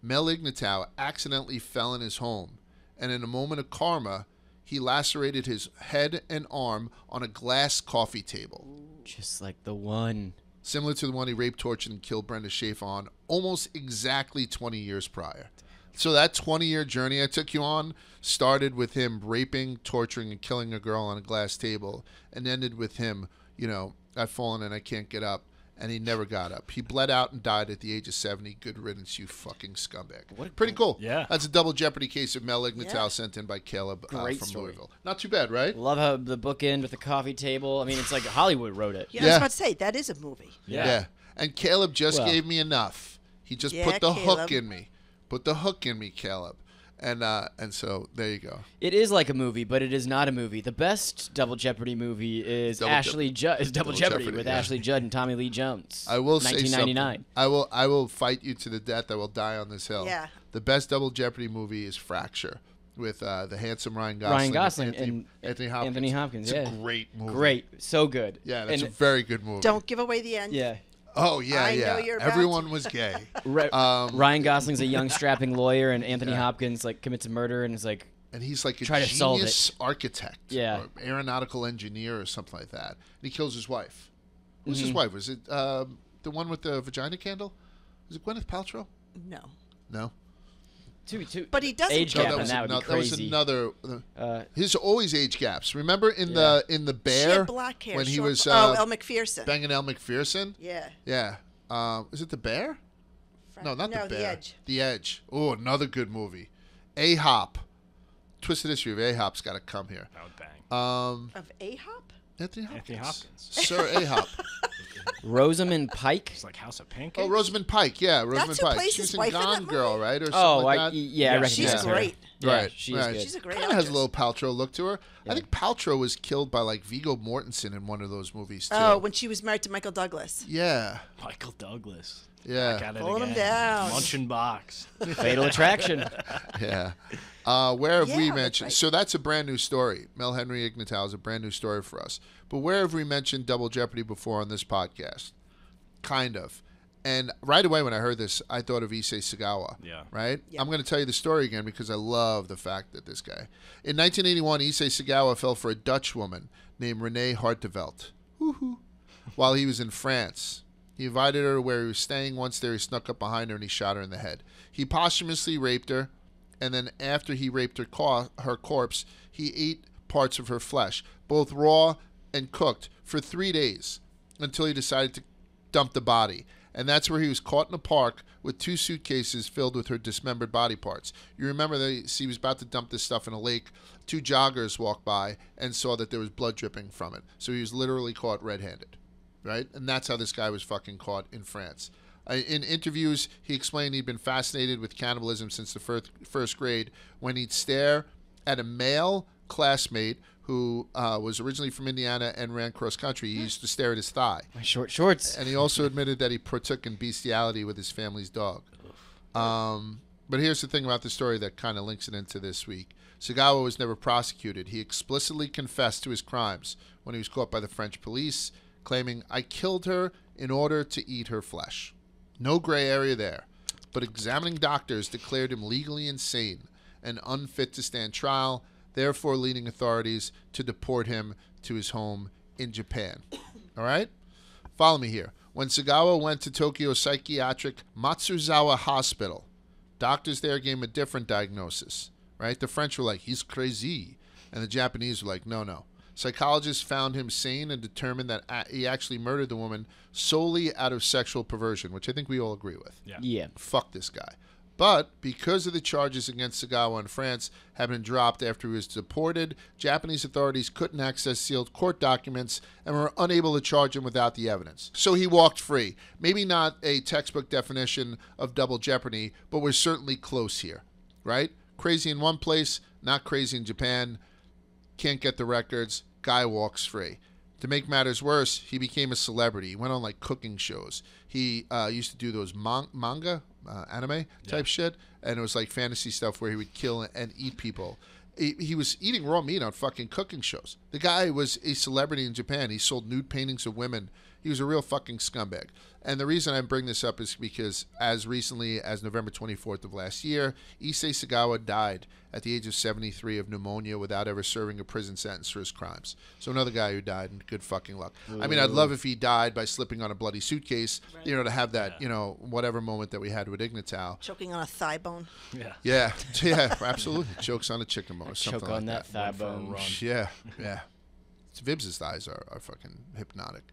Mel Ignatow accidentally fell in his home, and in a moment of karma, he lacerated his head and arm on a glass coffee table Just like the one. similar to the one he raped, tortured, and killed Brenda Schaefer on almost exactly 20 years prior. So that 20 year journey I took you on started with him raping, torturing, and killing a girl on a glass table, and ended with him, you know, I've fallen and I can't get up, and he never got up. He bled out and died at the age of 70. Good riddance, you fucking scumbag. What a Pretty cool. Yeah. That's a double jeopardy case of Mel Ignatow Yeah. sent in by Caleb uh, from story. Louisville. Not too bad, right? Love how the book end with the coffee table. I mean, it's like Hollywood wrote it. Yeah, I was about to say that is a movie. Yeah. Yeah. And Caleb just Well- gave me enough. He just Yeah, put the hook in me. Put the hook in me, Caleb. And uh and so there you go. It is like a movie, but it is not a movie. The best Double Jeopardy movie is Double Ashley Judd. Is Double, Double Jeopardy, Jeopardy, with yeah. Ashley Judd and Tommy Lee Jones. I will say something. I will I will fight you to the death. I will die on this hill. Yeah. The best double jeopardy movie is Fracture with uh, the handsome Ryan Gosling. Ryan Gosling Anthony, and Anthony Hopkins. Anthony Hopkins, It's yeah. a great movie. Great, so good. Yeah, that's and, a very good movie. Don't give away the end. yeah. Oh yeah, I yeah. know you're Everyone was gay. Um, Ryan Gosling's a young strapping lawyer, and Anthony Yeah. Hopkins like commits a murder, and is like, and he's like a Try to solve it. genius architect, Yeah. or aeronautical engineer or something like that. And he kills his wife. Who's Mm-hmm. his wife? Was it um, the one with the vagina candle? Was it Gwyneth Paltrow? No. No, two, two. But he doesn't age gap, no, them. and that would ano- be that was another. uh, uh, His always age gaps. Remember in the in the She bear had black hair. when he short- was oh, uh, Elle Macpherson. banging Elle Macpherson. yeah. Yeah. Um, is it the bear? Fra- No, not no, the bear. The Edge. The Edge. Oh, another good movie. A Hop. Twisted History of A Hop's got to come here. That would bang. Um, Of A Hop? Anthony Hopkins. Anthony Hopkins. Sir A Hop. Rosamund Pike. It's like House of Pancakes. Oh, Rosamund Pike. Yeah, Rosamund who Pike. plays She his was in wife in that Gone Girl, movie? right, or oh, something Oh, like I, that. yeah, I Yeah, recognize She's her. great. Yeah, right, she's right. good. She's a great Kind of has a actress. little Paltrow look to her. I think Paltrow was killed by like Viggo Mortensen in one of those movies oh, too. Oh, when she was married to Michael Douglas. yeah, Michael Douglas. Yeah. Back at it Pulling him again. down. Munching box. Fatal Attraction. yeah. Uh, where have we Yeah, that's mentioned? right. So that's a brand new story. Mel Henry Ignatow is a brand new story for us. But where have we mentioned Double Jeopardy before on this podcast? Kind of. And right away when I heard this, I thought of Issei Sagawa. Yeah. Right? Yeah. I'm going to tell you the story again because I love the fact that this guy. In 1981, Issei Sagawa fell for a Dutch woman named Renee Hartevelt. Woohoo. While he was in France. He invited her to where he was staying. Once there, he snuck up behind her and he shot her in the head. He posthumously raped her, and then after he raped her, cor- her corpse, he ate parts of her flesh, both raw and cooked, for three days until he decided to dump the body. And that's where he was caught in a park with two suitcases filled with her dismembered body parts. You remember that he was about to dump this stuff in a lake. Two joggers walked by and saw that there was blood dripping from it. So he was literally caught red handed right? And that's how this guy was fucking caught in France. Uh, in interviews, he explained he'd been fascinated with cannibalism since the first, first grade when he'd stare at a male classmate who uh, was originally from Indiana and ran cross country. He used to stare at his thigh. My short shorts. And he also admitted that he partook in bestiality with his family's dog. Um, but here's the thing about the story that kind of links it into this week. Sagawa was never prosecuted. He explicitly confessed to his crimes when he was caught by the French police, claiming, I killed her in order to eat her flesh. No gray area there. But examining doctors declared him legally insane and unfit to stand trial, therefore leading authorities to deport him to his home in Japan. All right? Follow me here. When Sagawa went to Tokyo Psychiatric Matsuzawa Hospital, doctors there gave him a different diagnosis, right? The French were like, he's crazy. And the Japanese were like, no, no. Psychologists found him sane and determined that a- he actually murdered the woman solely out of sexual perversion, which I think we all agree with. Yeah. Yeah. Fuck this guy. But because of the charges against Sagawa in France had been dropped after he was deported, Japanese authorities couldn't access sealed court documents and were unable to charge him without the evidence. So he walked free. Maybe not a textbook definition of double jeopardy, but we're certainly close here, right? Crazy in one place, not crazy in Japan. Can't get the records. Guy walks free. To make matters worse, he became a celebrity. He went on like cooking shows. He uh, used to do those man- manga, uh, anime type shit, and it was like fantasy stuff where he would kill and eat people. He, he was eating raw meat on fucking cooking shows. The guy was a celebrity in Japan. He sold nude paintings of women. He was a real fucking scumbag. And the reason I bring this up is because as recently as November 24th of last year, Issei Sagawa died at the age of 73 of pneumonia without ever serving a prison sentence for his crimes. So another guy who died in good fucking luck. I mean, I'd love if he died by slipping on a bloody suitcase, you know, to have that, you know, whatever moment that we had with Ignatow. Choking on a thigh bone. Yeah. Yeah, yeah, absolutely. Chokes on a chicken bone or something Choke like on that, thigh Went for a bone. yeah, yeah. It's Vibbs' thighs are, are fucking hypnotic.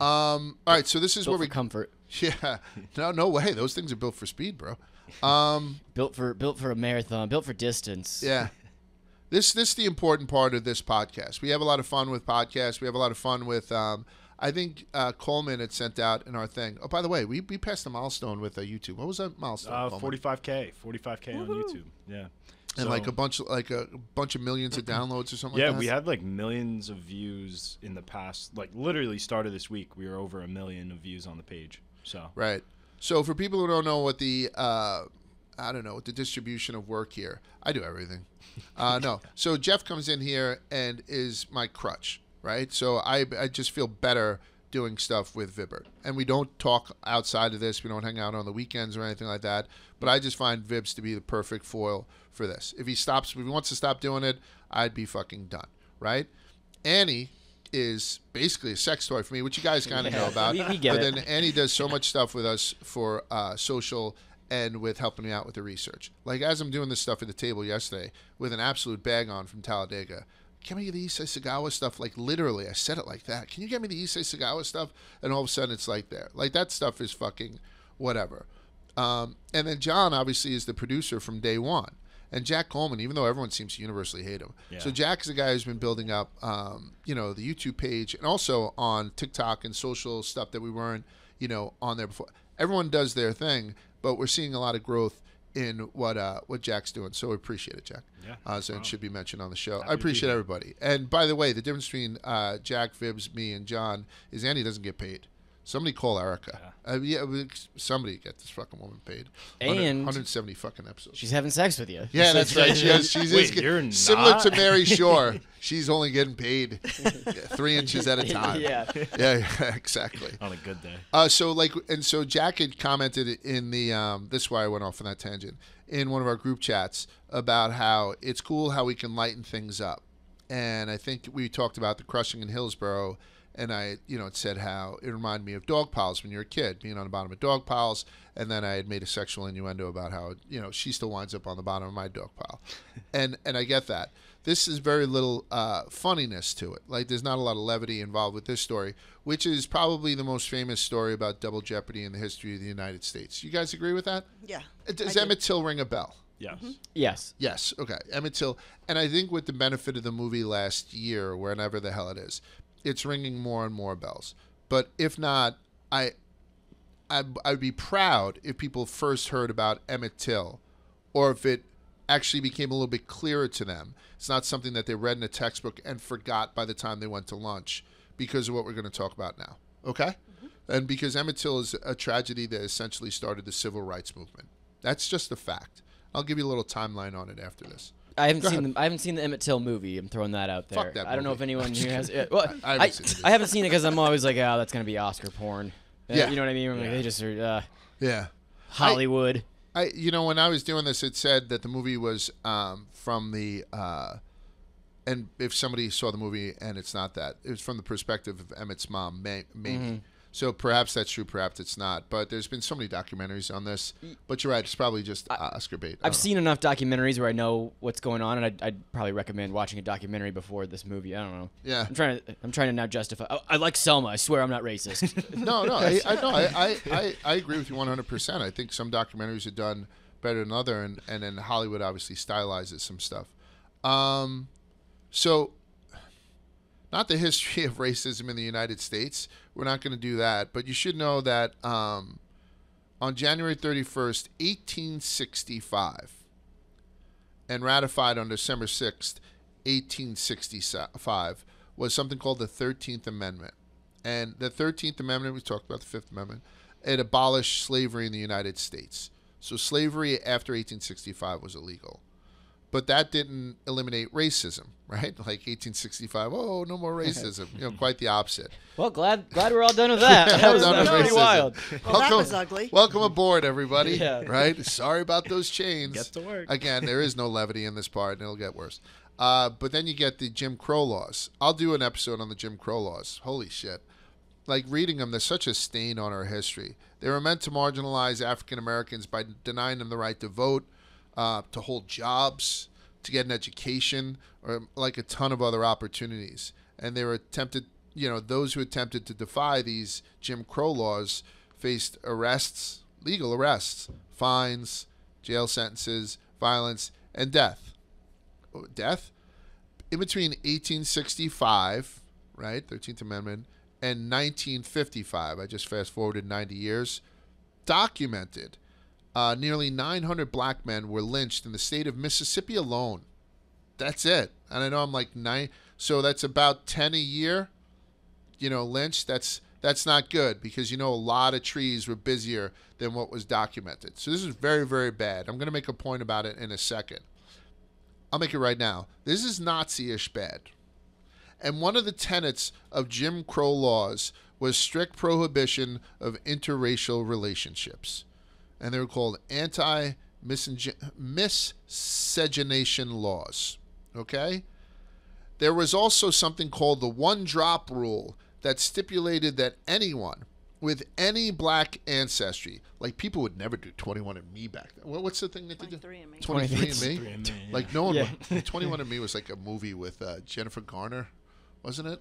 Um, all right, so this is Built where for we comfort. Yeah, no, no way. Those things are built for speed, bro. Um, Built for built for a marathon. Built for distance. yeah. This this is the important part of this podcast. We have a lot of fun with podcasts. We have a lot of fun with. Um, I think uh, Coleman had sent out in our thing. Oh, by the way, we, we passed a milestone with uh, YouTube. What was that milestone? Uh, 45k, 45k on YouTube. Yeah. And So- like a bunch of like a bunch of millions of downloads or something. yeah, like that? we had like millions of views in the past. Like literally started this week, we were over a million of views on the page. So Right. So for people who don't know what the uh, I don't know what the distribution of work here, I do everything. Uh, no. So Jeff comes in here and is my crutch, right? So I I just feel better doing stuff with Vibert, and we don't talk outside of this. We don't hang out on the weekends or anything like that. But I just find Vibbs to be the perfect foil for this. If he stops, if he wants to stop doing it, I'd be fucking done, right? Annie is basically a sex toy for me, which you guys kind of know about. We- we but it. then Annie does so much stuff with us for uh, social and with helping me out with the research. Like as I'm doing this stuff at the table yesterday with an absolute bag on from Talladega. Can we get the Issei Sagawa stuff? Like literally, I said it like that. Can you get me the Issei Sagawa stuff? And all of a sudden, it's like there. Like that stuff is fucking whatever. Um, and then John obviously is the producer from day one. And Jack Coleman, even though everyone seems to universally hate him, so Yeah. Jack is a guy who's been building up, um, you know, the YouTube page and also on TikTok and social stuff that we weren't, you know, on there before. Everyone does their thing, but we're seeing a lot of growth in what uh, what Jack's doing. So we appreciate it, Jack. Yeah, Uh, so no it should be mentioned on the show. Happy I appreciate everybody. And by the way, the difference between uh, Jack, Vibbs, me, and John is Andy doesn't get paid. Somebody call Erica. Uh, yeah, somebody get this fucking woman paid. 100 And- 170 fucking episodes. She's having sex with you. Yeah, that's right. She has, she's Wait, similar not? to Mary Shore. She's only getting paid three inches at a time. yeah. yeah, yeah, exactly. On a good day. Uh, so like, and so Jack had commented in the. Um, this is why I went off on that tangent in one of our group chats about how it's cool how we can lighten things up, and I think we talked about the crushing in Hillsborough, and I, you know, it said how it reminded me of dog piles when you're a kid, being on the bottom of dog piles, and then I had made a sexual innuendo about how you know she still winds up on the bottom of my dog pile, and and I get that. This is very little uh, funniness to it. Like there's not a lot of levity involved with this story, which is probably the most famous story about double jeopardy in the history of the United States. You guys agree with that? Yeah. Does I do. Emmett Till ring a bell? Yes. Yes. Yes. Okay. Emmett Till, and I think with the benefit of the movie last year, or whenever the hell it is, it's ringing more and more bells. But if not, I, I'd, I'd be proud if people first heard about Emmett Till, or if it actually became a little bit clearer to them. It's not something that they read in a textbook and forgot by the time they went to lunch because of what we're going to talk about now. Okay? Mm-hmm. And because Emmett Till is a tragedy that essentially started the civil rights movement. That's just a fact. I'll give you a little timeline on it after this. I haven't Go seen ahead. the I haven't seen the Emmett Till movie. I'm throwing that out there. Fuck that I don't know if movie. anyone here has. kidding. well, I I, haven't seen it I haven't seen it because I'm always like, oh, that's gonna be Oscar porn. Uh, Yeah. You know what I mean? I'm like, they just are uh, Yeah. Hollywood. I you know when I was doing this, it said that the movie was um, from the uh, and if somebody saw the movie and it's not that, it was from the perspective of Emmett's mom, May, maybe. So perhaps that's true, perhaps it's not. But there's been so many documentaries on this. But you're right, it's probably just Oscar bait. I I've know. seen enough documentaries where I know what's going on, and I'd, I'd probably recommend watching a documentary before this movie. I don't know. Yeah. I'm trying to. I'm trying to now justify. Oh, I like Selma. I swear I'm not racist. No, no, I, I, no, I, I, I, I agree with you 100%. I think some documentaries are done better than other, and, and then Hollywood obviously stylizes some stuff. Um, so, not the history of racism in the United States. We're not going to do that, but you should know that um, on January 31st, 1865, and ratified on December 6th, 1865, was something called the 13th Amendment. And the 13th Amendment, we talked about the Fifth Amendment, it abolished slavery in the United States. So slavery after 1865 was illegal. But that didn't eliminate racism, right? Like 1865, oh, no more racism. You know, quite the opposite. well, glad glad we're all done with that. that was, that was pretty wild. Well, that was ugly. Welcome aboard, everybody. Yeah. Right? Sorry about those chains. Get to work. Again, there is no levity in this part, and it'll get worse. Uh, but then you get the Jim Crow laws. I'll do an episode on the Jim Crow laws. Holy shit. Like reading them, they're such a stain on our history. They were meant to marginalize African Americans by denying them the right to vote, uh, to hold jobs, to get an education, or like a ton of other opportunities. And they were attempted, you know, those who attempted to defy these Jim Crow laws faced arrests, legal arrests, fines, jail sentences, violence, and death. Oh, Death? In between 1865, right, 13th Amendment, and 1955, I just fast forwarded 90 years, documented uh, nearly 900 black men were lynched in the state of Mississippi alone. That's it. And I know I'm like nine, so that's about 10 a year. You know, lynched. That's that's not good because you know a lot of trees were busier than what was documented. So this is very very bad. I'm going to make a point about it in a second. I'll make it right now. This is Nazi-ish bad. And one of the tenets of Jim Crow laws was strict prohibition of interracial relationships. And they were called anti miscegenation laws. Okay? There was also something called the one drop rule that stipulated that anyone with any black ancestry, like people would never do 21 and me back then. What- What's the thing that they do? 23andMe. 23andMe? Like no one, Yeah. Twenty One and Me was like a movie with uh, Jennifer Garner, wasn't it?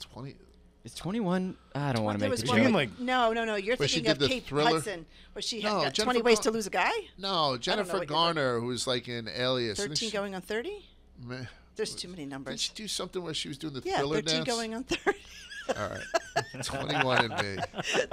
Twenty. Is 21? I don't want to make was the joke. mean like- no, no, no. You're Where thinking of the Kate Thriller? Hudson, where she had got Jennifer 20 ways Gar- to lose a guy. No, Jennifer Garner, who's like in Alias. 13 she- going on 30. meh, There's too many numbers. Did numbers. she do something where she was doing the Yeah, thriller 13 dance? going on 30. All right, 21 and me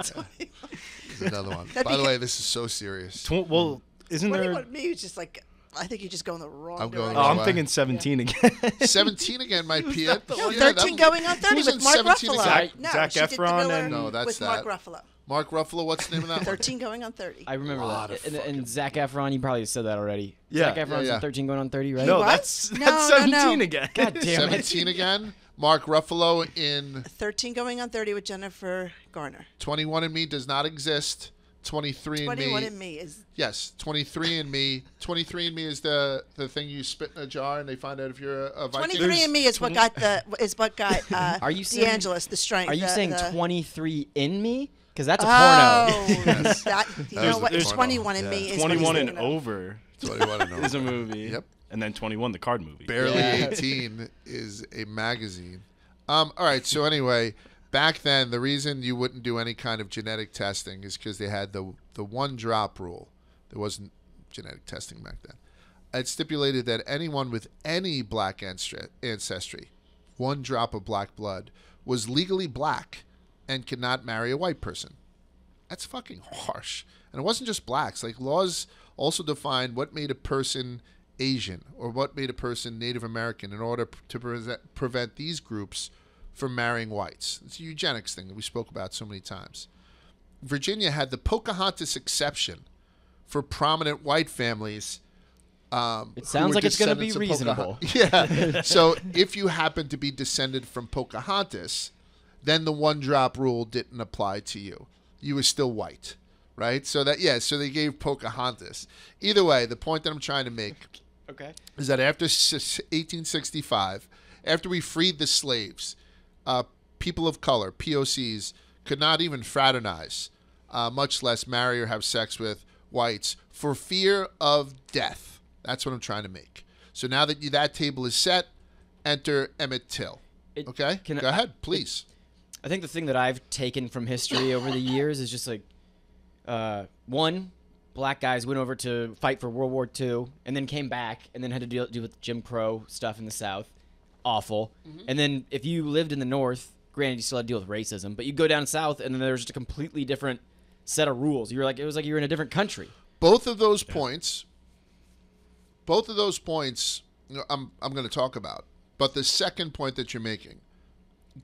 is another one. That'd By the way, this is so serious. Tw- well, isn't there? 21 me is just like, I think you're just going the wrong I'm going direction. Oh, I'm Why? thinking 17 again. 17 again might be it. No, Yeah, 13 that- going on 30 who's with Mark 17 Ruffalo. again? Zac- no, Zac she did the Efron Thriller and- No, that's with that. Mark Ruffalo. Mark Ruffalo, what's the name of that one? 13 going on 30. I remember a Lot that. of And, and Zac Efron, you probably said that already. Yeah. Zac Efron's Yeah, yeah. 13 going on 30, right? no, What? that's No, that's no, 17 no. again. God damn it. 17 again. Mark Ruffalo in 13 going on 30 with Jennifer Garner. 21 and Me does not exist. 23 and 21 Me. and me is Yes, 23 and Me. 23 and Me is the the thing you spit in a jar and they find out if you're a, a Viking. 23 and me is what got the is what got uh, Are you saying- DeAngelis the strength. Are you the- saying the- 23 in me? Because that's a Oh, porno. that, you That know what? porno. 21 and Yeah. me is 21 what and he's over 21 and is a movie. Yep. And then 21, the card movie. Barely Yeah. 18 is a magazine. Um, all right, so anyway, back then the reason you wouldn't do any kind of genetic testing is because they had the the one drop rule. There wasn't genetic testing back then. It stipulated that anyone with any black ancestry, one drop of black blood, was legally black and could not marry a white person. That's fucking harsh. And it wasn't just blacks. Like laws also defined what made a person Asian or what made a person Native American in order to pre- prevent these groups from marrying whites. It's a eugenics thing that we spoke about so many times. Virginia had the Pocahontas exception for prominent white families. Um, It sounds like it's gonna be reasonable. Pocahon- yeah. so if you happen to be descended from Pocahontas, then the one drop rule didn't apply to you. You were still white, right? So that yeah, so they gave Pocahontas. Either way, the point that I'm trying to make Okay. is that after 1865, after we freed the slaves, uh, people of color, POCs, could not even fraternize, uh, much less marry or have sex with whites for fear of death. That's what I'm trying to make. So now that you, that table is set, enter Emmett Till. It- Okay, can go I- ahead, please. I think the thing that I've taken from history over the years is just like, uh, one, black guys went over to fight for World War II and then came back and then had to deal, deal with Jim Crow stuff in the South. Awful. And then if you lived in the North, granted you still had to deal with racism, but you go down south and then there's just a completely different set of rules. You're like it was like you were in a different country. both of those points both of those points you know, I'm, I'm going to talk about but the second point that you're making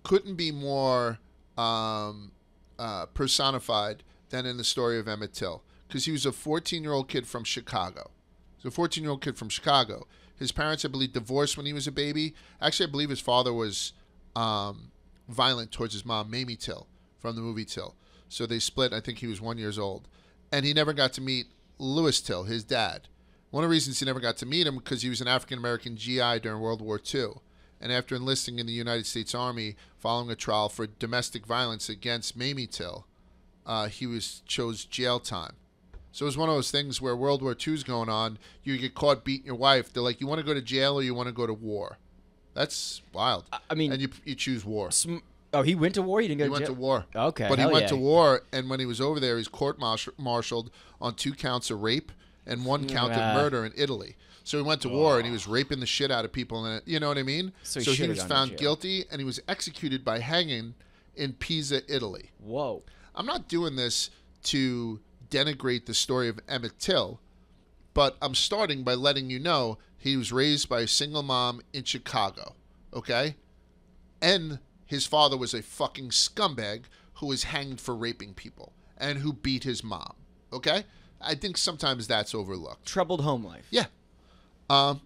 couldn't be more um, uh, personified than in the story of emmett till because he was a 14 year old kid from chicago he's a 14 year old kid from chicago his parents i believe divorced when he was a baby. Actually i believe his father was um, violent towards his mom mamie till from the movie till. So they split. I think he was one years old. And he never got to meet Lewis Till, his dad. One of the reasons he never got to meet him because he was an African American GI during World War II, and after enlisting in the United States Army following a trial for domestic violence against Mamie Till, uh, he was chose jail time. So it was one of those things where World War II's going on, you get caught beating your wife. They're like, you want to go to jail or you want to go to war? That's wild. I mean- and you you choose war. Sm- oh, he went to war. He didn't go. He to went jail? to war. Okay, But he went yeah. to war, and when he was over there, he's court martialed on two counts of rape and one count Ah. of murder in Italy. So he went to war and he was raping the shit out of people, and you know what I mean. So he he was found guilty, and he was executed by hanging in Pisa, Italy. Whoa. I'm not doing this to denigrate the story of Emmett Till, but I'm starting by letting you know he was raised by a single mom in Chicago, okay? And his father was a fucking scumbag who was hanged for raping people and who beat his mom, okay? I think sometimes that's overlooked. Troubled home life. Yeah. Um,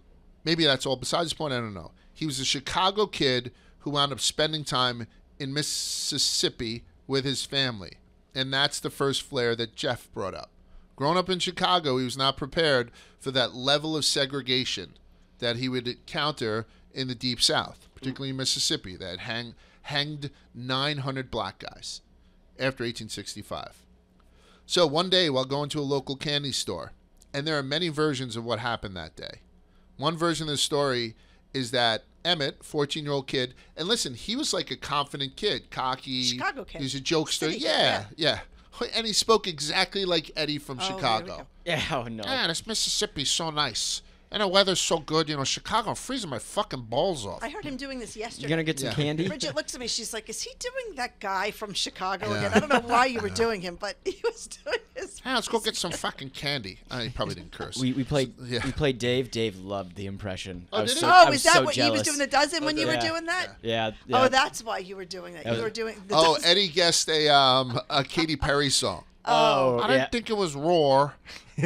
maybe that's all. Besides the point, I don't know. He was a Chicago kid who wound up spending time in Mississippi with his family. And that's the first flare that Jeff brought up. Growing up in Chicago, he was not prepared for that level of segregation that he would encounter in the Deep South, particularly in Mississippi, that hang, hanged 900 black guys after 1865. So one day while going to a local candy store, and there are many versions of what happened that day. One version of the story is that Emmett, 14 year old kid, and listen, he was like a confident kid, cocky. Chicago kid. He was a jokester. City kid, yeah, yeah. And he spoke exactly like Eddie from Oh, here we Chicago. go. Yeah, oh no. Man, this Mississippi's so nice. And the weather's so good. You know, Chicago, I'm freezing my fucking balls off. I heard him doing this yesterday. You gonna get some Yeah. candy? Bridget looks at me. She's like, "Is he doing that guy from Chicago Yeah. again?" I don't know why you were doing him, but he was doing his. Hey, let's go get some fucking candy. Uh, he probably didn't curse. We, we played Yeah. we played Dave. Dave loved the impression. Oh, did so, Oh, I is that so what he was doing the dozen when you were Yeah. doing that? Yeah, yeah. Oh, that's why you were doing that. That You was- were doing the oh, dozen. Eddie guessed a um a Katy Perry song. Oh, I didn't yeah. think it was Roar.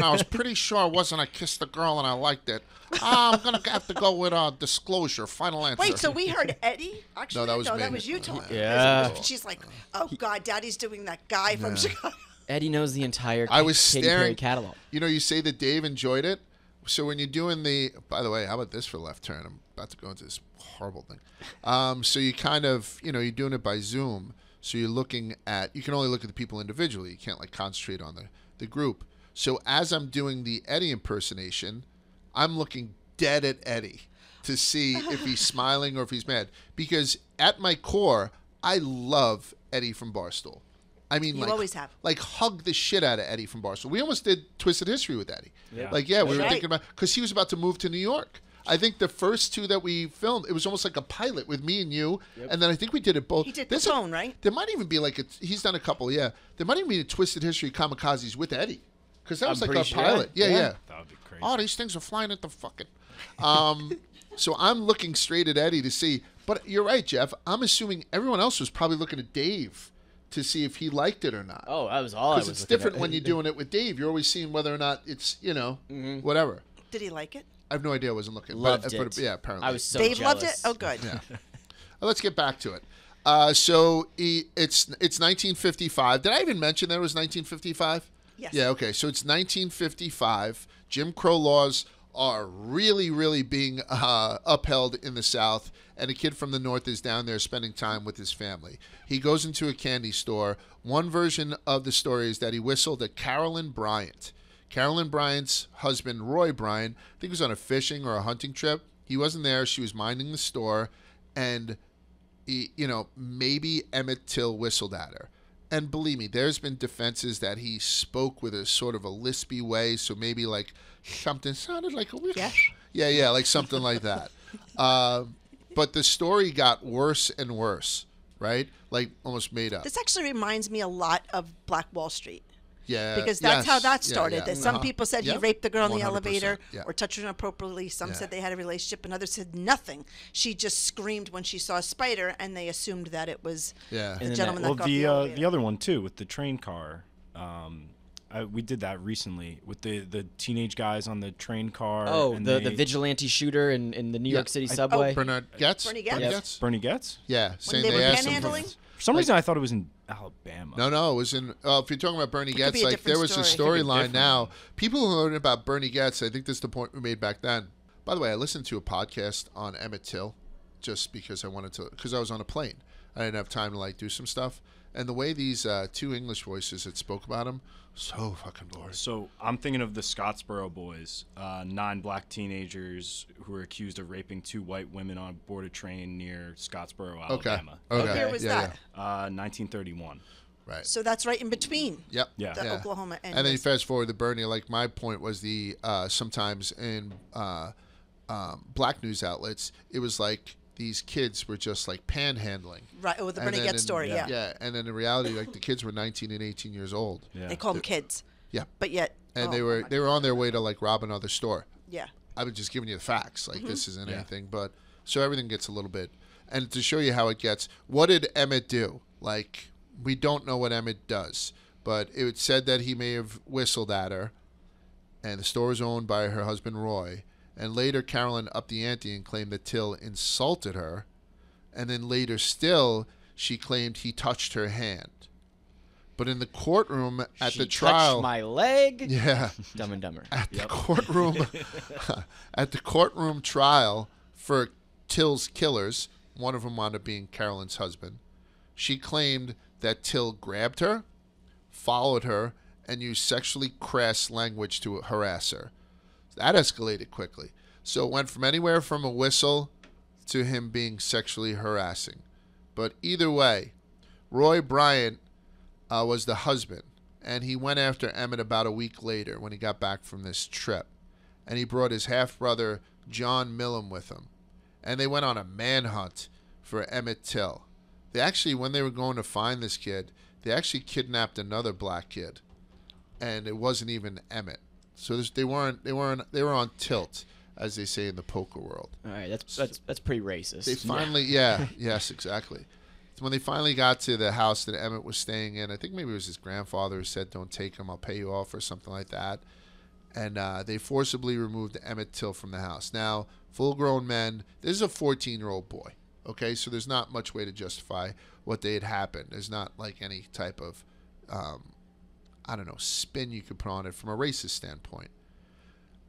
I was pretty sure it wasn't. I kissed the girl and I liked it. I'm gonna have to go with uh, disclosure. Final answer. Wait, so we heard Eddie? Actually, that was that me. was you talking. Yeah. She's like, "Oh God, Daddy's doing that guy from Chicago." Eddie knows the entire I was Katy Perry staring. catalog. You know, you say that Dave enjoyed it. So when you're doing the, by the way, how about this for left turn? I'm about to go into this horrible thing. Um, so you kind of, you know, you're doing it by Zoom. So you're looking at, you can only look at the people individually. You can't like concentrate on the the group. So as I'm doing the Eddie impersonation, I'm looking dead at Eddie to see if he's smiling or if he's mad. Because at my core, I love Eddie from Barstool. I mean, You like, always have. like hug the shit out of Eddie from Barstool. We almost did Twisted History with Eddie. Yeah. Like, yeah, we That's were right. thinking about because he was about to move to New York. I think the first two that we filmed, it was almost like a pilot with me and you, and then I think we did it both. He did There's a- Capone, right? There might even be like a. He's done a couple, yeah. There might even be a Twisted History kamikazes with Eddie, because that was I'm like a sure. pilot. Yeah, Yeah. yeah. That would be crazy. Oh, these things are flying at the fucking. Um, so I'm looking straight at Eddie to see. But you're right, Jeff. I'm assuming everyone else was probably looking at Dave to see if he liked it or not. Oh, that was all Because it's different at. when you're doing it with Dave. You're always seeing whether or not it's you know Mm-hmm. whatever. Did he like it? I have no idea. I wasn't looking. Loved but, it. but yeah, apparently. I was so Dave loved it. Oh, good. Yeah. Well, let's get back to it. Uh, so he, it's it's 1955. Did I even mention that it was 1955? Yes. Yeah. Okay. So it's 1955. Jim Crow laws are really, really being uh, upheld in the South, and a kid from the North is down there spending time with his family. He goes into a candy store. One version of the story is that he whistled at Carolyn Bryant. Carolyn Bryant's husband, Roy Bryant, I think he was on a fishing or a hunting trip. He wasn't there. She was minding the store, and he, you know, maybe Emmett Till whistled at her. And believe me, there's been defenses that he spoke with a sort of a lispy way, so maybe like something sounded like a Yeah. yeah, yeah, like something like that. Uh, but the story got worse and worse, right? Like almost made up. This actually reminds me a lot of Black Wall Street. Yeah, because that's how that started. yeah, That some uh-huh. people said he raped the girl in the elevator yeah. or touched her inappropriately. Some Yeah. said they had a relationship, and others said nothing. She just screamed when she saw a spider, and they assumed that it was Yeah. the And gentleman that- that, well, got the the, uh, the other one too with the train car. Um, I, we did that recently with the the teenage guys on the train car. Oh, and the, they- the vigilante shooter in, in the New Yeah, York City I- subway. Bernard Goetz. Bernie Goetz? Goetz? Bernie Goetz. Yeah, saying they they, were asked him. panhandling? For, For some reason, I thought it was in Alabama. no, no, it was in. Uh, if you're talking about Bernie could Goetz, like there was a story. Could be storyline now. People who learn about Bernie Goetz, I think this is the point we made back then. By the way, I listened to a podcast on Emmett Till, just because I wanted to, because I was on a plane. I didn't have time to like do some stuff, and the way these uh, two English voices that spoke about him, so fucking boring. So I'm thinking of the Scottsboro boys, uh, nine black teenagers who were accused of raping two white women on board a train near Scottsboro, Okay. Alabama. Okay. What year was yeah, that? Uh, 1931. Right. So that's right in between Yep. Yeah. the Yeah. Oklahoma and, and then you fast forward to Bernie. Like my point was the uh, sometimes in uh, um, black news outlets, it was like these kids were just like panhandling. right. Oh, the And Bernie then in- story. Yeah. Yeah, and then in reality, like the kids were 19 and 18 years old. Yeah. they call them kids, Yeah, but yet and oh, they were my- they were on their way to like rob another store. yeah. I was just giving you the facts. Mm-hmm. Like this isn't Yeah. anything, but so everything gets a little bit. And to show you how it gets, what did Emmett do? Like we don't know what Emmett does, but it said that he may have whistled at her, and the store is owned by her husband Roy. And later, Carolyn upped the ante and claimed that Till insulted her, and then later still, she claimed he touched her hand. But in the courtroom at she the trial, touched my leg. yeah, Dumb and Dumber. at the courtroom at the courtroom trial for Till's killers, one of them wound up being Carolyn's husband. She claimed that Till grabbed her, followed her, and used sexually crass language to harass her. That escalated quickly. So it went from anywhere from a whistle to him being sexually harassing. But either way, Roy Bryant uh, was the husband, and he went after Emmett about a week later when he got back from this trip. And he brought his half brother, John Milam, with him. And they went on a manhunt for Emmett Till. They actually, when they were going to find this kid, they actually kidnapped another black kid, and it wasn't even Emmett. So they weren't they weren't they were on tilt, as they say in the poker world. All right, that's that's that's pretty racist. They finally, yeah, yes, exactly. When they finally got to the house that Emmett was staying in, I think maybe it was his grandfather who said, "Don't take him. I'll pay you off," or something like that. And uh, they forcibly removed Emmett Till from the house. Now, full-grown men. This is a 14-year-old boy. Okay, so there's not much way to justify what they had happened. There's not like any type of, um, I don't know, spin you could put on it from a racist standpoint.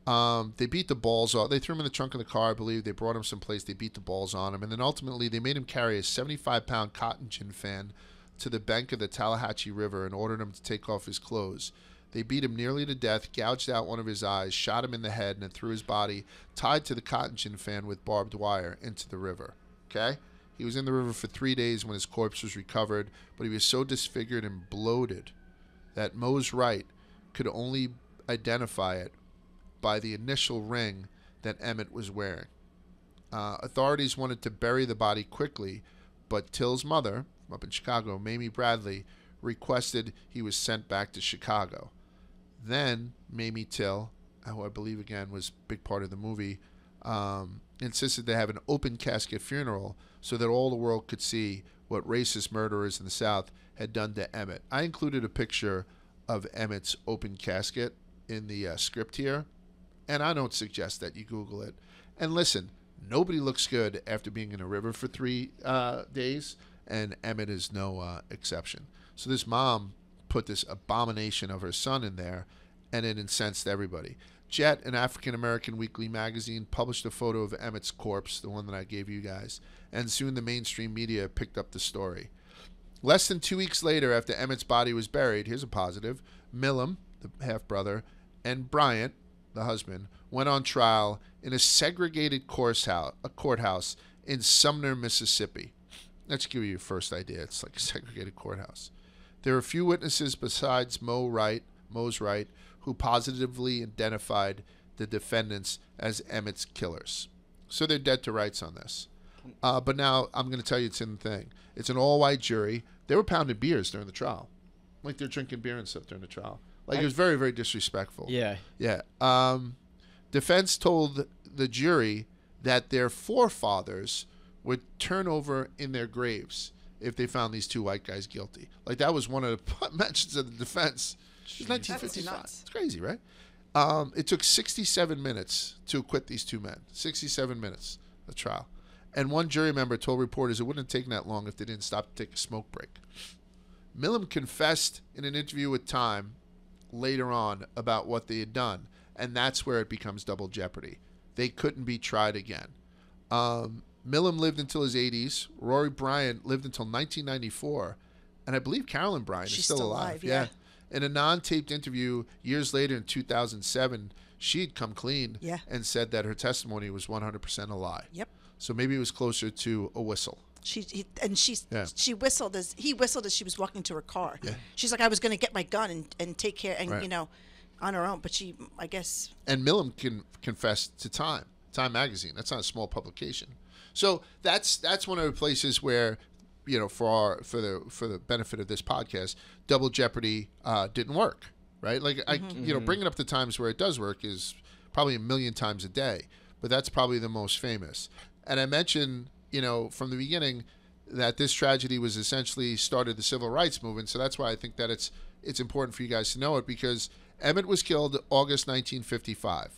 Um, they beat the balls off. They threw him in the trunk of the car, I believe. They brought him someplace. They beat the balls on him, and then ultimately they made him carry a 75-pound cotton gin fan to the bank of the Tallahatchie River and ordered him to take off his clothes. They beat him nearly to death, gouged out one of his eyes, shot him in the head, and then threw his body, tied to the cotton gin fan with barbed wire, into the river. Okay? He was in the river for three days when his corpse was recovered, but he was so disfigured and bloated that Mose Wright could only identify it by the initial ring that Emmett was wearing. Uh, authorities wanted to bury the body quickly, but Till's mother, up in Chicago, Mamie Bradley, requested he was sent back to Chicago. Then Mamie Till, who I believe again was a big part of the movie, um, insisted they have an open casket funeral so that all the world could see what racist murderers in the South had done to Emmett. I included a picture of Emmett's open casket in the uh, script here, and I don't suggest that you Google it. And listen, nobody looks good after being in a river for three uh, days, and Emmett is no uh, exception. So this mom put this abomination of her son in there, and it incensed everybody. Jet, an African American weekly magazine, published a photo of Emmett's corpse, the one that I gave you guys, and soon the mainstream media picked up the story. Less than two weeks later, after Emmett's body was buried, here's a positive Milam, the half brother, and Bryant, the husband, went on trial in a segregated course house, a courthouse in Sumner, Mississippi. Let's give you your first idea. It's like a segregated courthouse. There are few witnesses besides Mo Wright, Mose Wright, who positively identified the defendants as Emmett's killers. So they're dead to rights on this. Uh, but now I'm going to tell you it's in the thing. It's an all-white jury. They were pounding beers during the trial, like they're drinking beer and stuff during the trial. Like it was very, very disrespectful. yeah. Yeah. Um, defense told the jury that their forefathers would turn over in their graves if they found these two white guys guilty. Like that was one of the mentions of the defense. It's 1955. nuts. It's crazy, right? Um, it took 67 minutes to acquit these two men. 67 minutes, the trial. And one jury member told reporters it wouldn't have taken that long if they didn't stop to take a smoke break. Milam confessed in an interview with Time later on about what they had done, and that's where it becomes double jeopardy. They couldn't be tried again. Um, Milam lived until his 80s. Rory Bryant lived until 1994, and I believe Carolyn Bryant is still, still alive. alive, yeah. In a non-taped interview years later in 2007, she'd come clean Yeah. and said that her testimony was 100% a lie. Yep. So maybe it was closer to a whistle. She he, and she Yeah. she whistled as he whistled as she was walking to her car. Yeah. She's like, I was going to get my gun and, and take care and Right. you know, on her own. But she, I guess, and Milam can confess to Time, Time magazine. That's not a small publication. So that's that's one of the places where, you know, for our for the for the benefit of this podcast, double jeopardy uh, didn't work, right? Like I, you know, bringing up the times where it does work is probably a million times a day, but that's probably the most famous. And I mentioned, you know, from the beginning that this tragedy was essentially started the civil rights movement. So that's why I think that it's it's important for you guys to know it because Emmett was killed August 1955.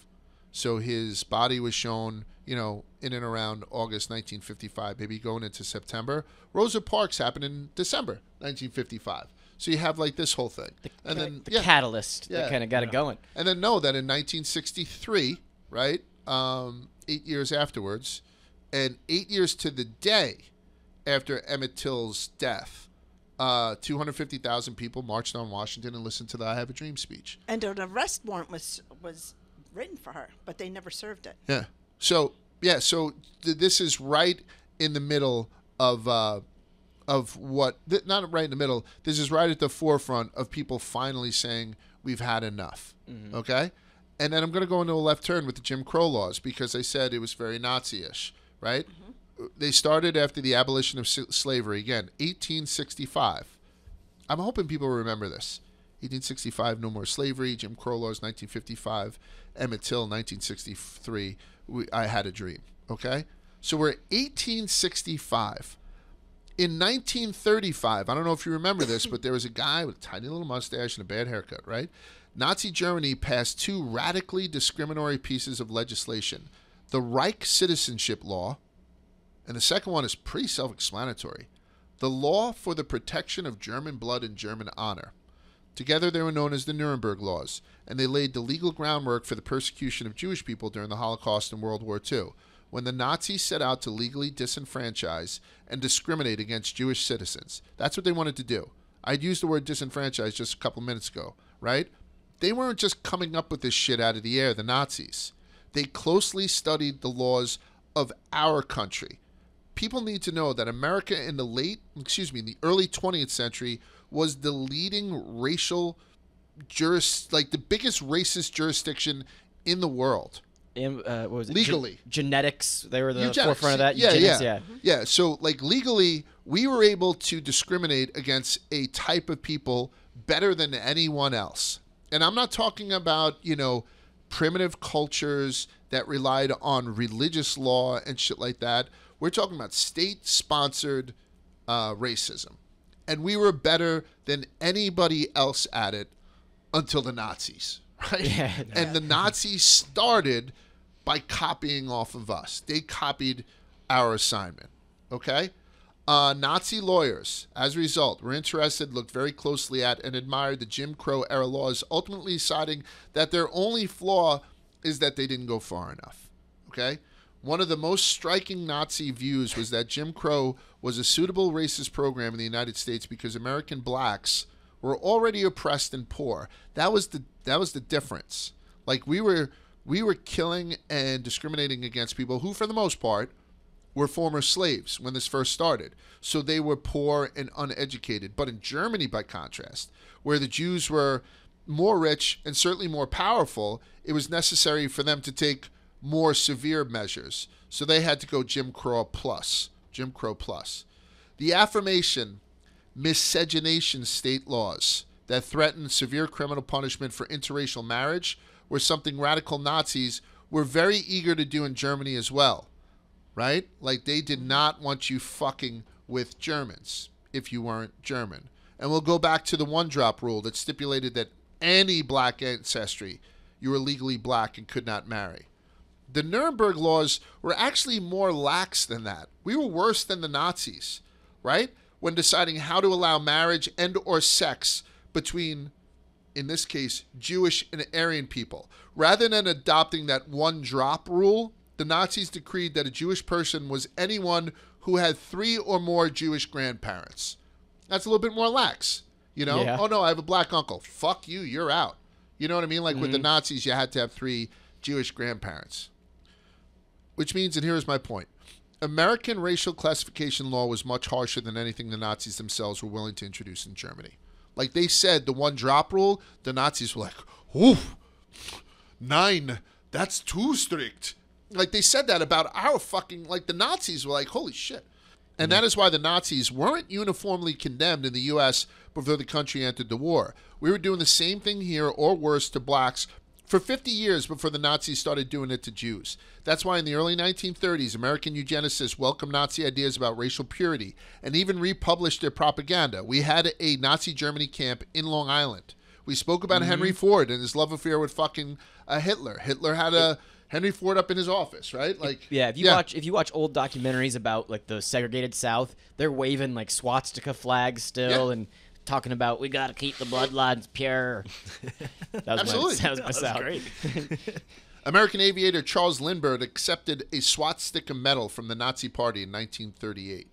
So his body was shown, you know, in and around August 1955, maybe going into September. Rosa Parks happened in December 1955. So you have like this whole thing, and then the yeah, catalyst Yeah. that kind of got it going. and then know that in 1963, right, um, eight years afterwards, and eight years to the day after Emmett Till's death, uh, 250,000 people marched on Washington and listened to the "I Have a Dream" speech. and an arrest warrant was was written for her, but they never served it. Yeah. So Yeah, so th- this is right in the middle of uh, of what th- not right in the middle. This is right at the forefront of people finally saying we've had enough. Okay, and then I'm going to go into a left turn with the Jim Crow laws because I said it was very Nazi-ish, right? Mm-hmm. They started after the abolition of slavery again, 1865. I'm hoping people remember this. 1865, no more slavery. Jim Crow laws, 1955. Emmett Till, 1963. We, I had a dream. Okay, so we're 1865. In 1935, I don't know if you remember this, but there was a guy with a tiny little mustache and a bad haircut, right? Nazi Germany passed two radically discriminatory pieces of legislation the Reich Citizenship Law, and the second one is pretty self explanatory the Law for the Protection of German Blood and German Honor. Together, they were known as the Nuremberg Laws, and they laid the legal groundwork for the persecution of Jewish people during the Holocaust and World War II, when the Nazis set out to legally disenfranchise and discriminate against Jewish citizens. That's what they wanted to do. I'd used the word disenfranchise just a couple minutes ago, right? They weren't just coming up with this shit out of the air, the Nazis. They closely studied the laws of our country. People need to know that America in the late, excuse me, in the early 20th century was the leading racial juris, like the biggest racist jurisdiction in the world. Am- uh, what was it? Legally. genetics. They were the Eugenics. forefront of that. Yeah, Eugenics, yeah, yeah. So, like legally, we were able to discriminate against a type of people better than anyone else. And I'm not talking about you know primitive cultures that relied on religious law and shit like that. We're talking about state-sponsored uh, racism, and we were better than anybody else at it until the Nazis, right? Yeah. And the Nazis started by copying off of us. They copied our assignment. Okay? Uh, Nazi lawyers, as a result, were interested, looked very closely at, and admired the Jim Crow era laws, ultimately deciding that their only flaw is that they didn't go far enough. Okay? One of the most striking Nazi views was that Jim Crow was a suitable racist program in the United States because American blacks were already oppressed and poor. That was the that was the difference. Like we were we were killing and discriminating against people who for the most part were former slaves when this first started. So they were poor and uneducated. But in Germany, by contrast, where the Jews were more rich and certainly more powerful, it was necessary for them to take more severe measures. So they had to go Jim Crow plus. Jim Crow plus. The affirmation miscegenation state laws that threatened severe criminal punishment for interracial marriage were something radical Nazis were very eager to do in Germany as well right? Like they did mm-hmm. not want you fucking with Germans if you weren't German. And we'll go back to the one drop rule that stipulated that any black ancestry, you were legally black and could not marry. The Nuremberg laws were actually more lax than that. We were worse than the Nazis, right? When deciding how to allow marriage and or sex between in this case, Jewish and Aryan people. Rather than adopting that one drop rule, the Nazis decreed that a Jewish person was anyone who had three or more Jewish grandparents. That's a little bit more lax, you know? Yeah. Oh no, I have a black uncle. Fuck you, you're out. You know what I mean? Like with the mm-hmm. Nazis, you had to have three Jewish grandparents. Which means, and here's my point American racial classification law was much harsher than anything the Nazis themselves were willing to introduce in Germany. Like they said, the one drop rule, the Nazis were like, ooh, nine, that's too strict. Like they said that about our fucking, like the Nazis were like, holy shit. And that is why the Nazis weren't uniformly condemned in the U.S. before the country entered the war. We were doing the same thing here, or worse, to blacks for 50 years before the Nazis started doing it to Jews. That's why in the early 1930s, American eugenicists welcomed Nazi ideas about racial purity and even republished their propaganda. We had a Nazi Germany camp in Long Island. We spoke about Henry Ford and his love affair with fucking uh, Hitler. Hitler had a Henry Ford up in his office, right? Like, Yeah, if you watch if you watch old documentaries about like the segregated South, they're waving like swastika flags still Yeah. and talking about we got to keep the bloodlines pure. That was Absolutely. My, that was my That's South. great. American aviator Charles Lindbergh accepted a swastika medal from the Nazi Party in 1938.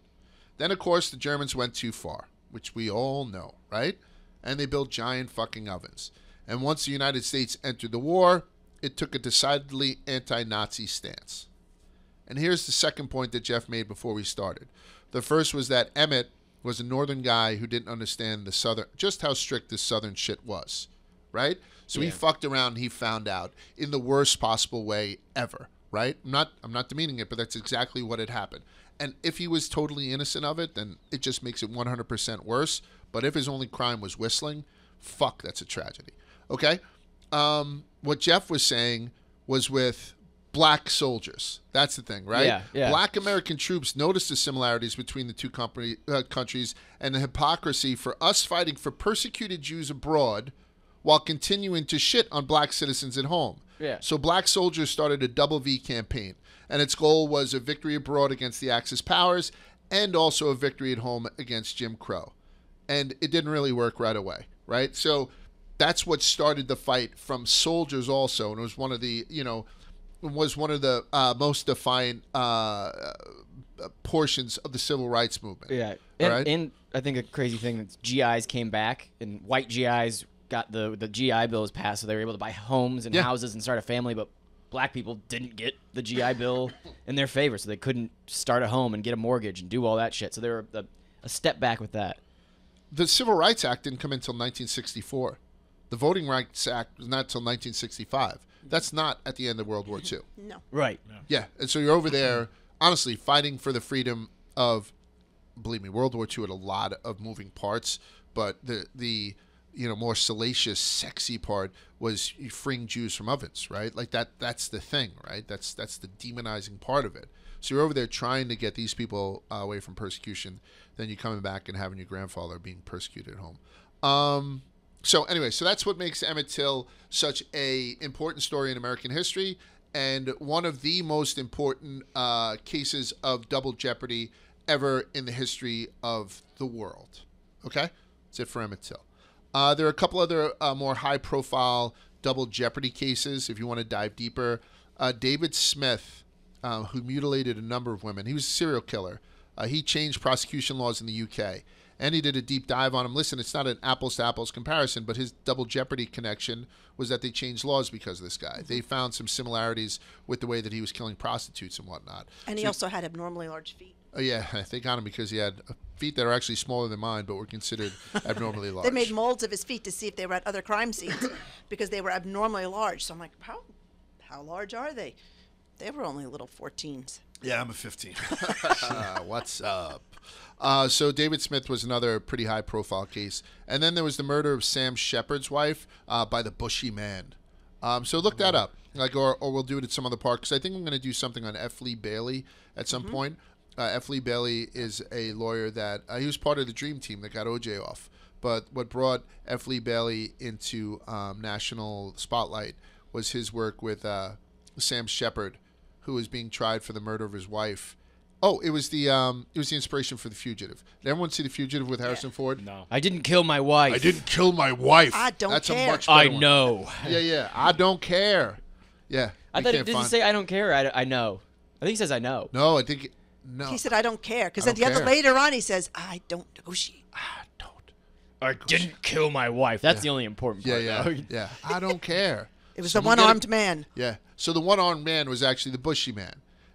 Then, of course, the Germans went too far, which we all know, right? And they built giant fucking ovens. And once the United States entered the war, it took a decidedly anti Nazi stance. And here's the second point that Jeff made before we started. The first was that Emmett was a northern guy who didn't understand the southern just how strict this southern shit was, right? So he fucked around and he found out in the worst possible way ever, right? I'm not I'm not demeaning it, but that's exactly what had happened. And if he was totally innocent of it, then it just makes it 100% worse. But if his only crime was whistling, fuck, that's a tragedy. Okay? Um, what Jeff was saying was with black soldiers. That's the thing, right? Yeah, yeah. Black American troops noticed the similarities between the two company, uh, countries and the hypocrisy for us fighting for persecuted Jews abroad while continuing to shit on black citizens at home. Yeah. So black soldiers started a double V campaign, and its goal was a victory abroad against the Axis powers and also a victory at home against Jim Crow. And it didn't really work right away, right? So that's what started the fight from soldiers also, and it was one of the, you know, was one of the uh, most defiant uh, uh, portions of the civil rights movement. Yeah, and, Right? and I think a crazy thing that GIs came back and white GIs got the the GI bill was passed, so they were able to buy homes and Yeah. houses and start a family. But black people didn't get the GI bill in their favor, so they couldn't start a home and get a mortgage and do all that shit. So they were a, a step back with that. The Civil Rights Act didn't come until 1964. The Voting Rights Act was not until 1965. That's not at the end of World War II. No. Right. Yeah, and so you're over there, honestly, fighting for the freedom of, believe me, World War II had a lot of moving parts, but the the you know more salacious, sexy part was freeing Jews from ovens, right? Like that. That's the thing, right? That's that's the demonizing part of it. So you're over there trying to get these people uh, away from persecution. Then you're coming back and having your grandfather being persecuted at home. Um, so anyway, so that's what makes Emmett Till such a important story in American history and one of the most important uh, cases of double jeopardy ever in the history of the world. Okay, that's it for Emmett Till. Uh, there are a couple other uh, more high-profile double jeopardy cases. If you want to dive deeper, uh, David Smith, uh, who mutilated a number of women, he was a serial killer. Uh, he changed prosecution laws in the UK and he did a deep dive on him. Listen, it's not an apples to apples comparison, but his double jeopardy connection was that they changed laws because of this guy. They found some similarities with the way that he was killing prostitutes and whatnot. And he So- also had abnormally large feet. oh, yeah, they got him because he had feet that are actually smaller than mine, but were considered abnormally large. They made molds of his feet to see if they were at other crime scenes because they were abnormally large. So I'm like, how how large are they? They were only little 14s. Yeah, I'm a 15. Uh, what's up? Uh, so David Smith was another pretty high profile case, and then there was the murder of Sam Sheppard's wife uh, by the Bushy Man. Um, so look that up, like, or, or we'll do it at some other part because I think I'm going to do something on F. Lee Bailey at some point. Uh, F. Lee Bailey is a lawyer that uh, he was part of the Dream Team that got OJ off. But what brought F. Lee Bailey into um, national spotlight was his work with uh, Sam Sheppard, who was being tried for the murder of his wife. Oh, it was the um, it was the inspiration for the Fugitive. Did everyone see the Fugitive with Harrison Ford? No. I didn't kill my wife. I didn't kill my wife. I don't That's care. a much better I one. know. Yeah, yeah. I don't care. Yeah. I thought it can't did he find- say I don't care. I, I know. I think he says I know. No, I think no. He said, I don't care. Because I then the don't other later on, he says, I don't negotiate. I don't. I didn't kill my wife. That's the only important Yeah, part. yeah, though. yeah. I don't care. It was So the one armed man. Yeah. So the one armed man was actually the bushy man.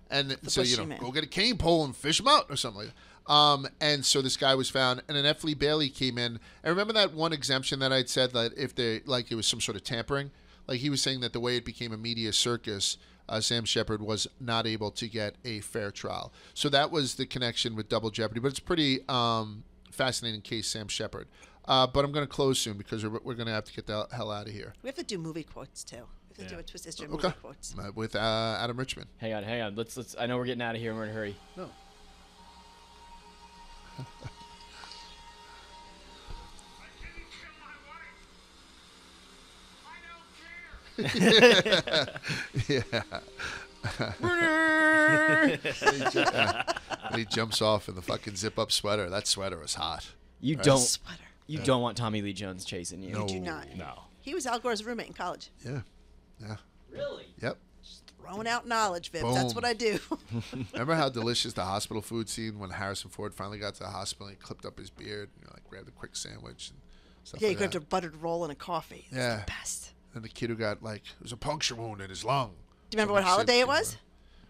And so, you know, man. go get a cane pole and fish him out or something like that. Um, and so this guy was found, and an F. Lee Bailey came in. And remember that one exemption that I'd said that if they, like, it was some sort of tampering? Like, he was saying that the way it became a media circus, uh, Sam Sheppard was not able to get a fair trial. So that was the connection with Double Jeopardy. But it's a pretty um, fascinating case, Sam Sheppard. Uh, but I'm going to close soon because we're, we're going to have to get the hell out of here. We have to do movie quotes, too. We have to do a Twist History Okay. movie quotes. Uh, with uh, Adam Richmond. Hang on, hang on. Let's let's. I know we're getting out of here. We're in a hurry. No. yeah. and, he ju- uh, he jumps off in the fucking zip up sweater. That sweater was hot. You don't. Sweater. You don't want Tommy Lee Jones chasing you. No. Do not. No. He was Al Gore's roommate in college. Yeah. Yeah. Really? Yep. Just Throwing out knowledge, Viv. That's what I do. Remember how delicious the hospital food scene when Harrison Ford finally got to the hospital and he clipped up his beard and you know, like grabbed a quick sandwich and stuff yeah, you like grabbed that. a buttered roll and a coffee. It's Yeah. the best. And the kid who got like it was a puncture wound in his lung. Do you remember what Someone said holiday it was?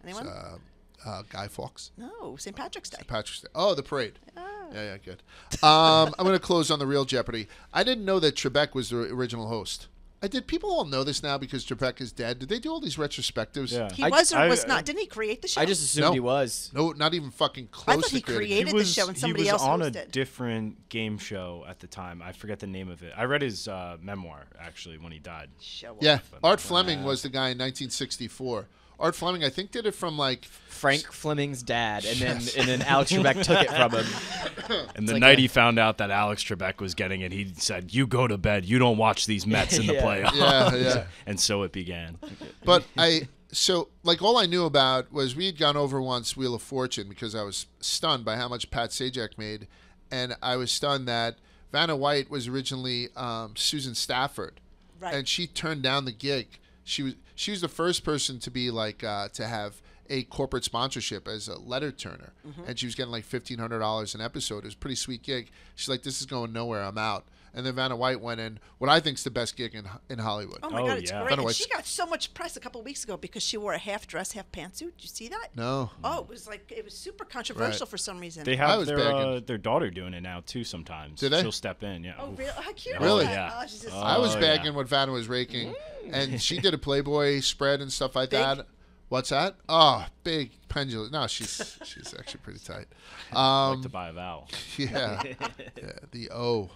Anyone? Uh, uh, Guy Fawkes. No, St. Patrick's Day. St. Patrick's Day. Oh, the parade. Yeah, yeah, good. Um, I'm going to close on the real Jeopardy. I didn't know that Trebek was the original host. I did. People all know this now because Trebek is dead. Did they do all these retrospectives? Yeah. He I- was or I- was not. Didn't he create the show? I just assumed No. he was. No, not even fucking close. I close thought to he created he the show and somebody else he was else on a different game show at the time. I forget the name of it. I read his uh, memoir actually when he died. show Yeah, off. Art Fleming was the guy in 1964. Art Fleming, I think, did it from like Frank Fleming's dad, and then and then Alex Trebek took it from him. And the like night a- he found out that Alex Trebek was getting it, he said, "You go to bed. You don't watch these Mets in the Yeah. playoffs." Yeah, yeah. and so it began. But I so like all I knew about was we had gone over once Wheel of Fortune because I was stunned by how much Pat Sajak made, and I was stunned that Vanna White was originally um, Susan Stafford, Right. and she turned down the gig. She was she was the first person to be like uh, to have a corporate sponsorship as a letter turner, and she was getting like fifteen hundred dollars an episode. It was a pretty sweet gig. She's like, "This is going nowhere. I'm out." And then Vanna White went in what I think is the best gig in in Hollywood. Oh my Oh, God, it's yeah. great. Vanna And she got so much press a couple weeks ago because she wore a half dress, half pantsuit. Did you see that? No, Oh, it was like it was super controversial for some reason. They have their uh, their daughter doing it now too. Sometimes Do they? she'll step in. Yeah. oh, Oof. really? How cute Really? Yeah. Oh, she's just- I was Oh, bagging yeah. what Vanna was raking, and she did a Playboy spread and stuff like Big? that. What's that? Oh, big pendulum. No, she's she's actually pretty tight. Um, like to buy a vowel. yeah, yeah, the O.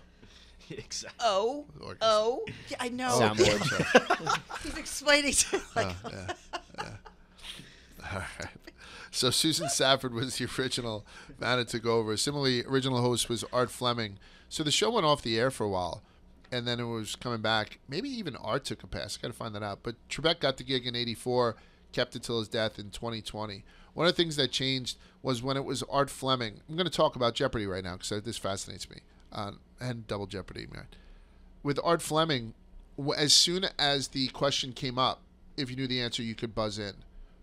exactly. oh, Orchestra. oh. Yeah, I know. Soundboard. He's explaining to like, All right. So Susan Stafford was the original. Vanna took over. Similarly, original host was Art Fleming. So the show went off the air for a while, and then it was coming back. Maybe even Art took a pass. Got to find that out. But Trebek got the gig in '84, kept it till his death in 2020. One of the things that changed was when it was Art Fleming. I'm going to talk about Jeopardy right now because this fascinates me, uh, and Double Jeopardy, man. With Art Fleming, as soon as the question came up, if you knew the answer, you could buzz in.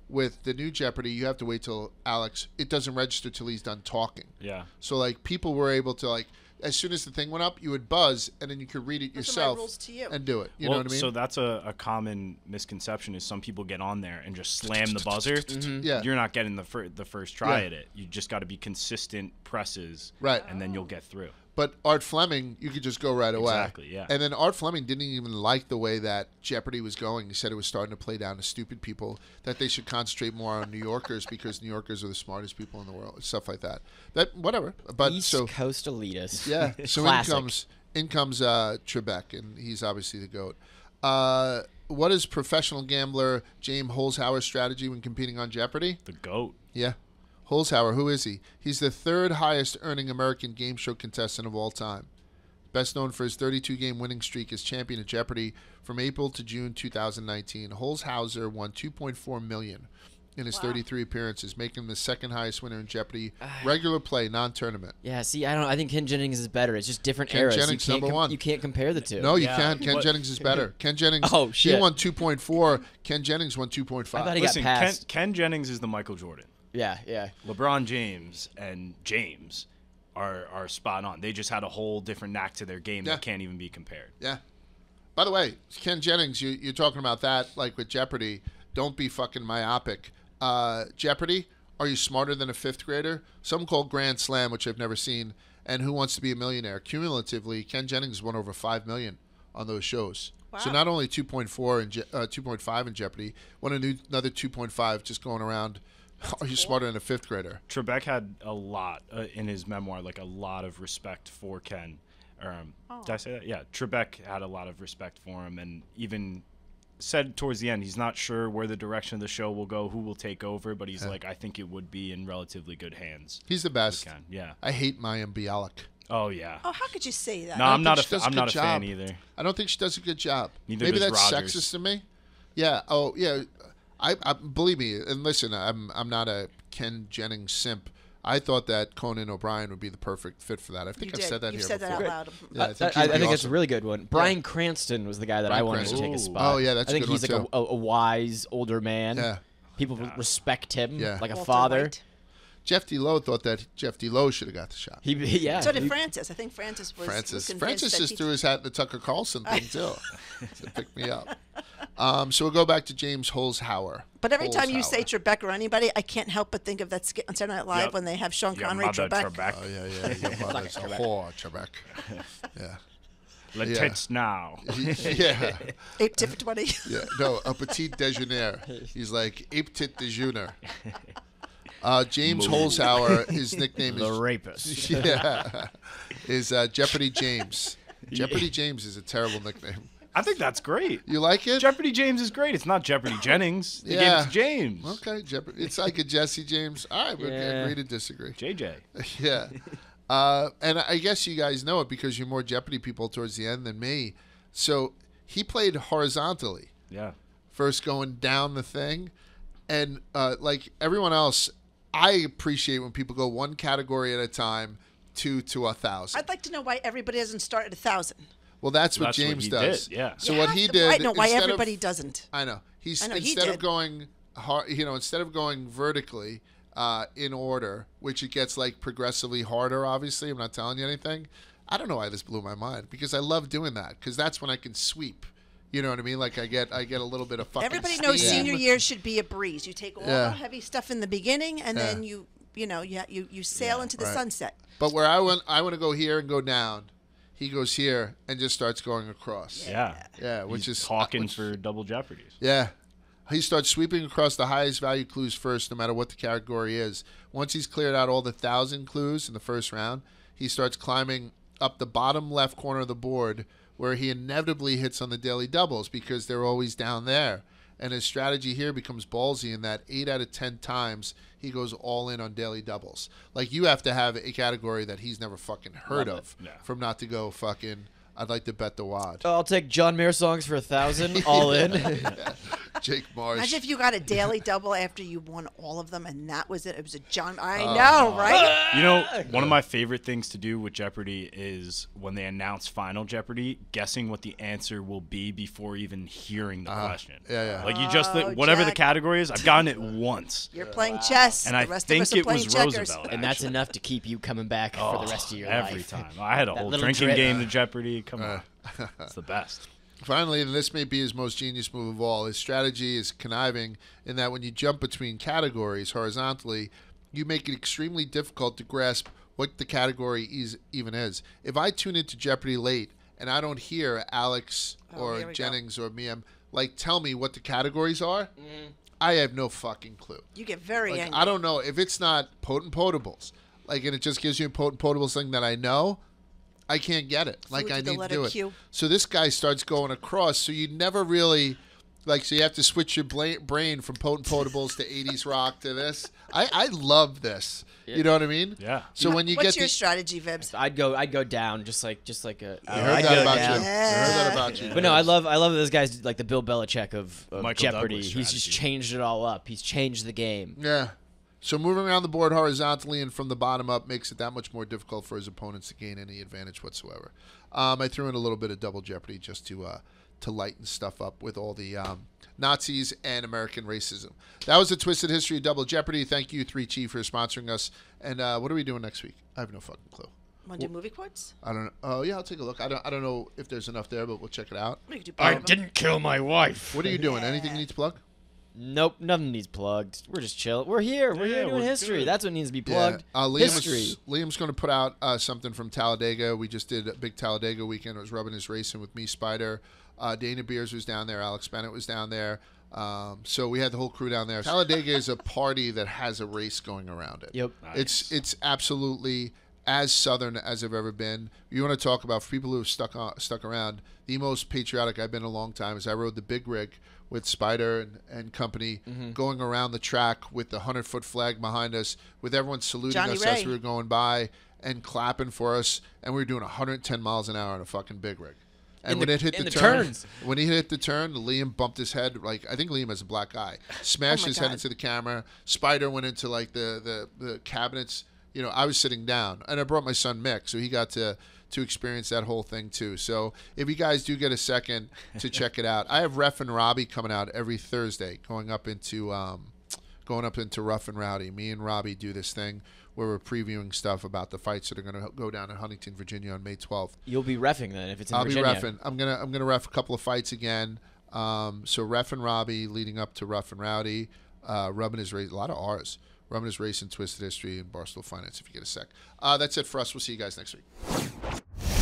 With the new Jeopardy, you have to wait till Alex. It doesn't register till he's done talking. Yeah. So like people were able to like as soon as the thing went up, you would buzz and then you could read it Those yourself rules to you. and do it. You well, know what I mean? So that's a, a common misconception is some people get on there and just slam the buzzer. Mm-hmm. Yeah. You're not getting the fir- the first try Yeah. at it. You just got to be consistent presses. Right. And then you'll get through. But Art Fleming, you could just go right away. Exactly, yeah. And then Art Fleming didn't even like the way that Jeopardy was going. He said it was starting to play down to stupid people, that they should concentrate more on New Yorkers because New Yorkers are the smartest people in the world, stuff like that. That whatever. But East so Coast elitist. yeah, so in Classic. comes in comes uh, Trebek, and he's obviously the goat. Uh, what is professional gambler James Holzhauer's strategy when competing on Jeopardy? The goat. Yeah. Holzhauer, who is he? He's the third highest earning American game show contestant of all time. Best known for his 32 game winning streak as champion of Jeopardy from April to June 2019. Holzhauer won 2.4 million in his 33 appearances, making him the second highest winner in Jeopardy ah. regular play, non-tournament. Yeah, see, I don't. I think Ken Jennings is better. It's just different Ken eras. Jennings, you can't number one. You can't compare the two. No, you Yeah, can't. Ken but- Jennings is better. Ken Jennings. Oh, shit. He won 2.4. Ken Jennings won 2.5. I thought he Listen, got Ken, passed. Ken Jennings is the Michael Jordan. Yeah, yeah. LeBron James and James are are spot on. They just had a whole different knack to their game Yeah. that can't even be compared. Yeah. By the way, Ken Jennings, you, you're talking about that like with Jeopardy. Don't be fucking myopic. Uh, Jeopardy, are you smarter than a fifth grader? Some called Grand Slam, which I've never seen, and Who Wants to Be a Millionaire. Cumulatively, Ken Jennings won over five million on those shows. Wow. So not only 2.4 and uh, 2.5 in Jeopardy, won a new, another 2.5 just going around. Are you smarter than a fifth grader? Trebek had a lot uh, in his memoir, like a lot of respect for Ken. Um, Did I say that? Yeah, Trebek had a lot of respect for him, and even said towards the end he's not sure where the direction of the show will go, who will take over, but he's like, I think it would be in relatively good hands. He's the best. Ken, yeah. I hate Mayim Bialik. Oh yeah. Oh, how could you say that? no, I'm not a fa- does a I'm not a fan either. I don't think she does a good job. Neither Maybe does that's Rodgers. sexist to me. Yeah. Oh, yeah. I, I believe me. And listen, I'm I'm not a Ken Jennings simp. I thought that Conan O'Brien would be the perfect fit for that. I think You I've did. said that You've here said before. that out loud. Yeah, I I, think, I, he'd be think that's a really good one. Bryan Cranston was the guy that I Bryan wanted to take Cranston. his Ooh. spot. Oh, yeah, that's I a think he's like a, a, a wise older man. Yeah. People respect him Yeah. like a Walter father. White. Jeff Delowe thought that Jeff Delowe should have got the shot. He, yeah. So did he- Francis. I think Francis was. was Francis convinced Francis just threw his hat in the Tucker Carlson thing too. so pick me up. Um, so we'll go back to James Holzhauer. But every time you say Holzhauer. Trebek or anybody, I can't help but think of that skit on Saturday Night Live Yep. when they have Sean Your Connery mother, Trebek. Trebek. Oh yeah, yeah, your mother's a whore, Trebek. Yeah, Le Yeah. tits now. yeah, Ape Tip 20. yeah. No, a petit déjeuner. He's like ape tit déjeuner. Uh, James Holzhauer. His nickname The is rapist. yeah, is uh, Jeopardy James. Jeopardy James is a terrible nickname. I think that's great. You like it? Jeopardy James is great. It's not Jeopardy Jennings. They Yeah. it to James. Okay, Jeopardy. It's like a Jesse James. All right, we Yeah. agree to disagree. JJ. yeah. Uh, and I guess you guys know it because you're more Jeopardy people towards the end than me. So he played horizontally, Yeah. first going down the thing. And uh, like everyone else, I appreciate when people go one category at a time, two to a thousand. I'd like to know why everybody doesn't start at a thousand. Well, that's what That's what James he does. did, yeah. So You what he to- did. I know why instead of- everybody doesn't. I know. He's I know, he instead of going hard, you know, instead of going vertically uh, in order, which it gets like progressively harder. Obviously, I'm not telling you anything. I don't know why this blew my mind because I love doing that because that's when I can sweep. You know what I mean? Like I get I get a little bit of fucking. Everybody knows steam. senior year should be a breeze. You take all Yeah. the heavy stuff in the beginning, and Yeah. then you, you know, you you, you sail into the right. sunset. But where I want I want to go here and go down, he goes here and just starts going across. Yeah. Yeah, which He's is talking which- for double jeopardies. Yeah. He starts sweeping across the highest value clues first, no matter what the category is. Once he's cleared out all the thousand clues in the first round, he starts climbing up the bottom left corner of the board where he inevitably hits on the daily doubles because they're always down there. And his strategy here becomes ballsy in that eight out of ten times he goes all in on daily doubles. Like you have to have a category that he's never fucking heard Love it. of from not to go fucking I'd like to bet the wad. I'll take John Mayer songs for a thousand, all in. Jake Marsh. Imagine if you got a daily double after you won all of them, and that was it. It was a John. I Oh, know, right? You know, one of my favorite things to do with Jeopardy is when they announce Final Jeopardy, guessing what the answer will be before even hearing the question. Uh-huh. yeah, yeah. Like you just Oh, whatever the category is, I've gotten it once. You're playing chess. And the I rest think of us it was checkers. Roosevelt. and that's enough to keep you coming back for the rest of your every life. Every time. I had a That whole drinking drip. game to Jeopardy. Come Uh. on, it's the best. Finally, and this may be his most genius move of all, his strategy is conniving in that when you jump between categories horizontally, you make it extremely difficult to grasp what the category is even is. If I tune into Jeopardy late and I don't hear Alex Oh, here or we go. Jennings or Mayim like tell me what the categories are, Mm-hmm. I have no fucking clue. You get very Like, angry. I don't know if it's not potent potables, like, and it just gives you a potent potables thing that I know. I can't get it. Like Food I need to do it. Q. So this guy starts going across. So you never really, like, so you have to switch your bla- brain from potent potables to '80s rock to this. I I love this. You know what I mean? Yeah. So when you What's get your the, strategy, Vibbs? I'd go, I'd go down, just like, just like a. I heard I'd that go about down. you. I heard that about you. But no, I love, I love this guy's like the Bill Belichick of, of Jeopardy. He's just changed it all up. He's changed the game. Yeah. So moving around the board horizontally and from the bottom up makes it that much more difficult for his opponents to gain any advantage whatsoever. Um, I threw in a little bit of double jeopardy just to uh, to lighten stuff up with all the um, Nazis and American racism. That was the twisted history of double jeopardy. Thank you, Three Chief, for sponsoring us. And uh, what are we doing next week? I have no fucking clue. Want to do movie quotes? I don't know. Oh yeah, I'll take a look. I don't. I don't know if there's enough there, but we'll check it out. We could do I both of them. didn't kill my wife. What are you doing? Anything you need to plug? Nope, nothing needs plugged. We're just chill. We're here. We're Yeah, here doing we're history. good. That's what needs to be plugged. Yeah. Uh, Liam history. Is, Liam's going to put out uh, something from Talladega. We just did a big Talladega weekend. It was rubbing his racing with me, Spider. Uh, Dana Beers was down there. Alex Bennett was down there. Um, so we had the whole crew down there. Talladega is a party that has a race going around it. Yep. It's it's absolutely as southern as I've ever been. You want to talk about for people who have stuck on, stuck around? The most patriotic I've been in a long time is I rode the big rig with Spider and, and company Mm-hmm. going around the track with the hundred foot flag behind us, with everyone saluting Johnny us Ray. as we were going by and clapping for us, and we were doing 110 miles an hour on a fucking big rig. And In when the- it hit the, the turn, turns. when he hit the turn, Liam bumped his head. Like I think Liam has a black eye. Smashed Oh my his head into the camera. Spider went into like the, the the cabinets. You know, I was sitting down, and I brought my son Mick, so he got to to experience that whole thing too. So if you guys do get a second to check it out, I have Ref and Robbie coming out every Thursday, going up into um, going up into Rough and Rowdy. Me and Robbie do this thing where we're previewing stuff about the fights that are going to go down in Huntington, Virginia on May 12th. You'll be refing then if it's in I'll Virginia. be refing. I'm gonna I'm gonna ref a couple of fights again. Um, so Ref and Robbie leading up to Rough and Rowdy, uh, rubbing his race. A lot of R's. Romanus Race and Twisted History and Barstool Finance if you get a sec. Uh, that's it for us. We'll see you guys next week.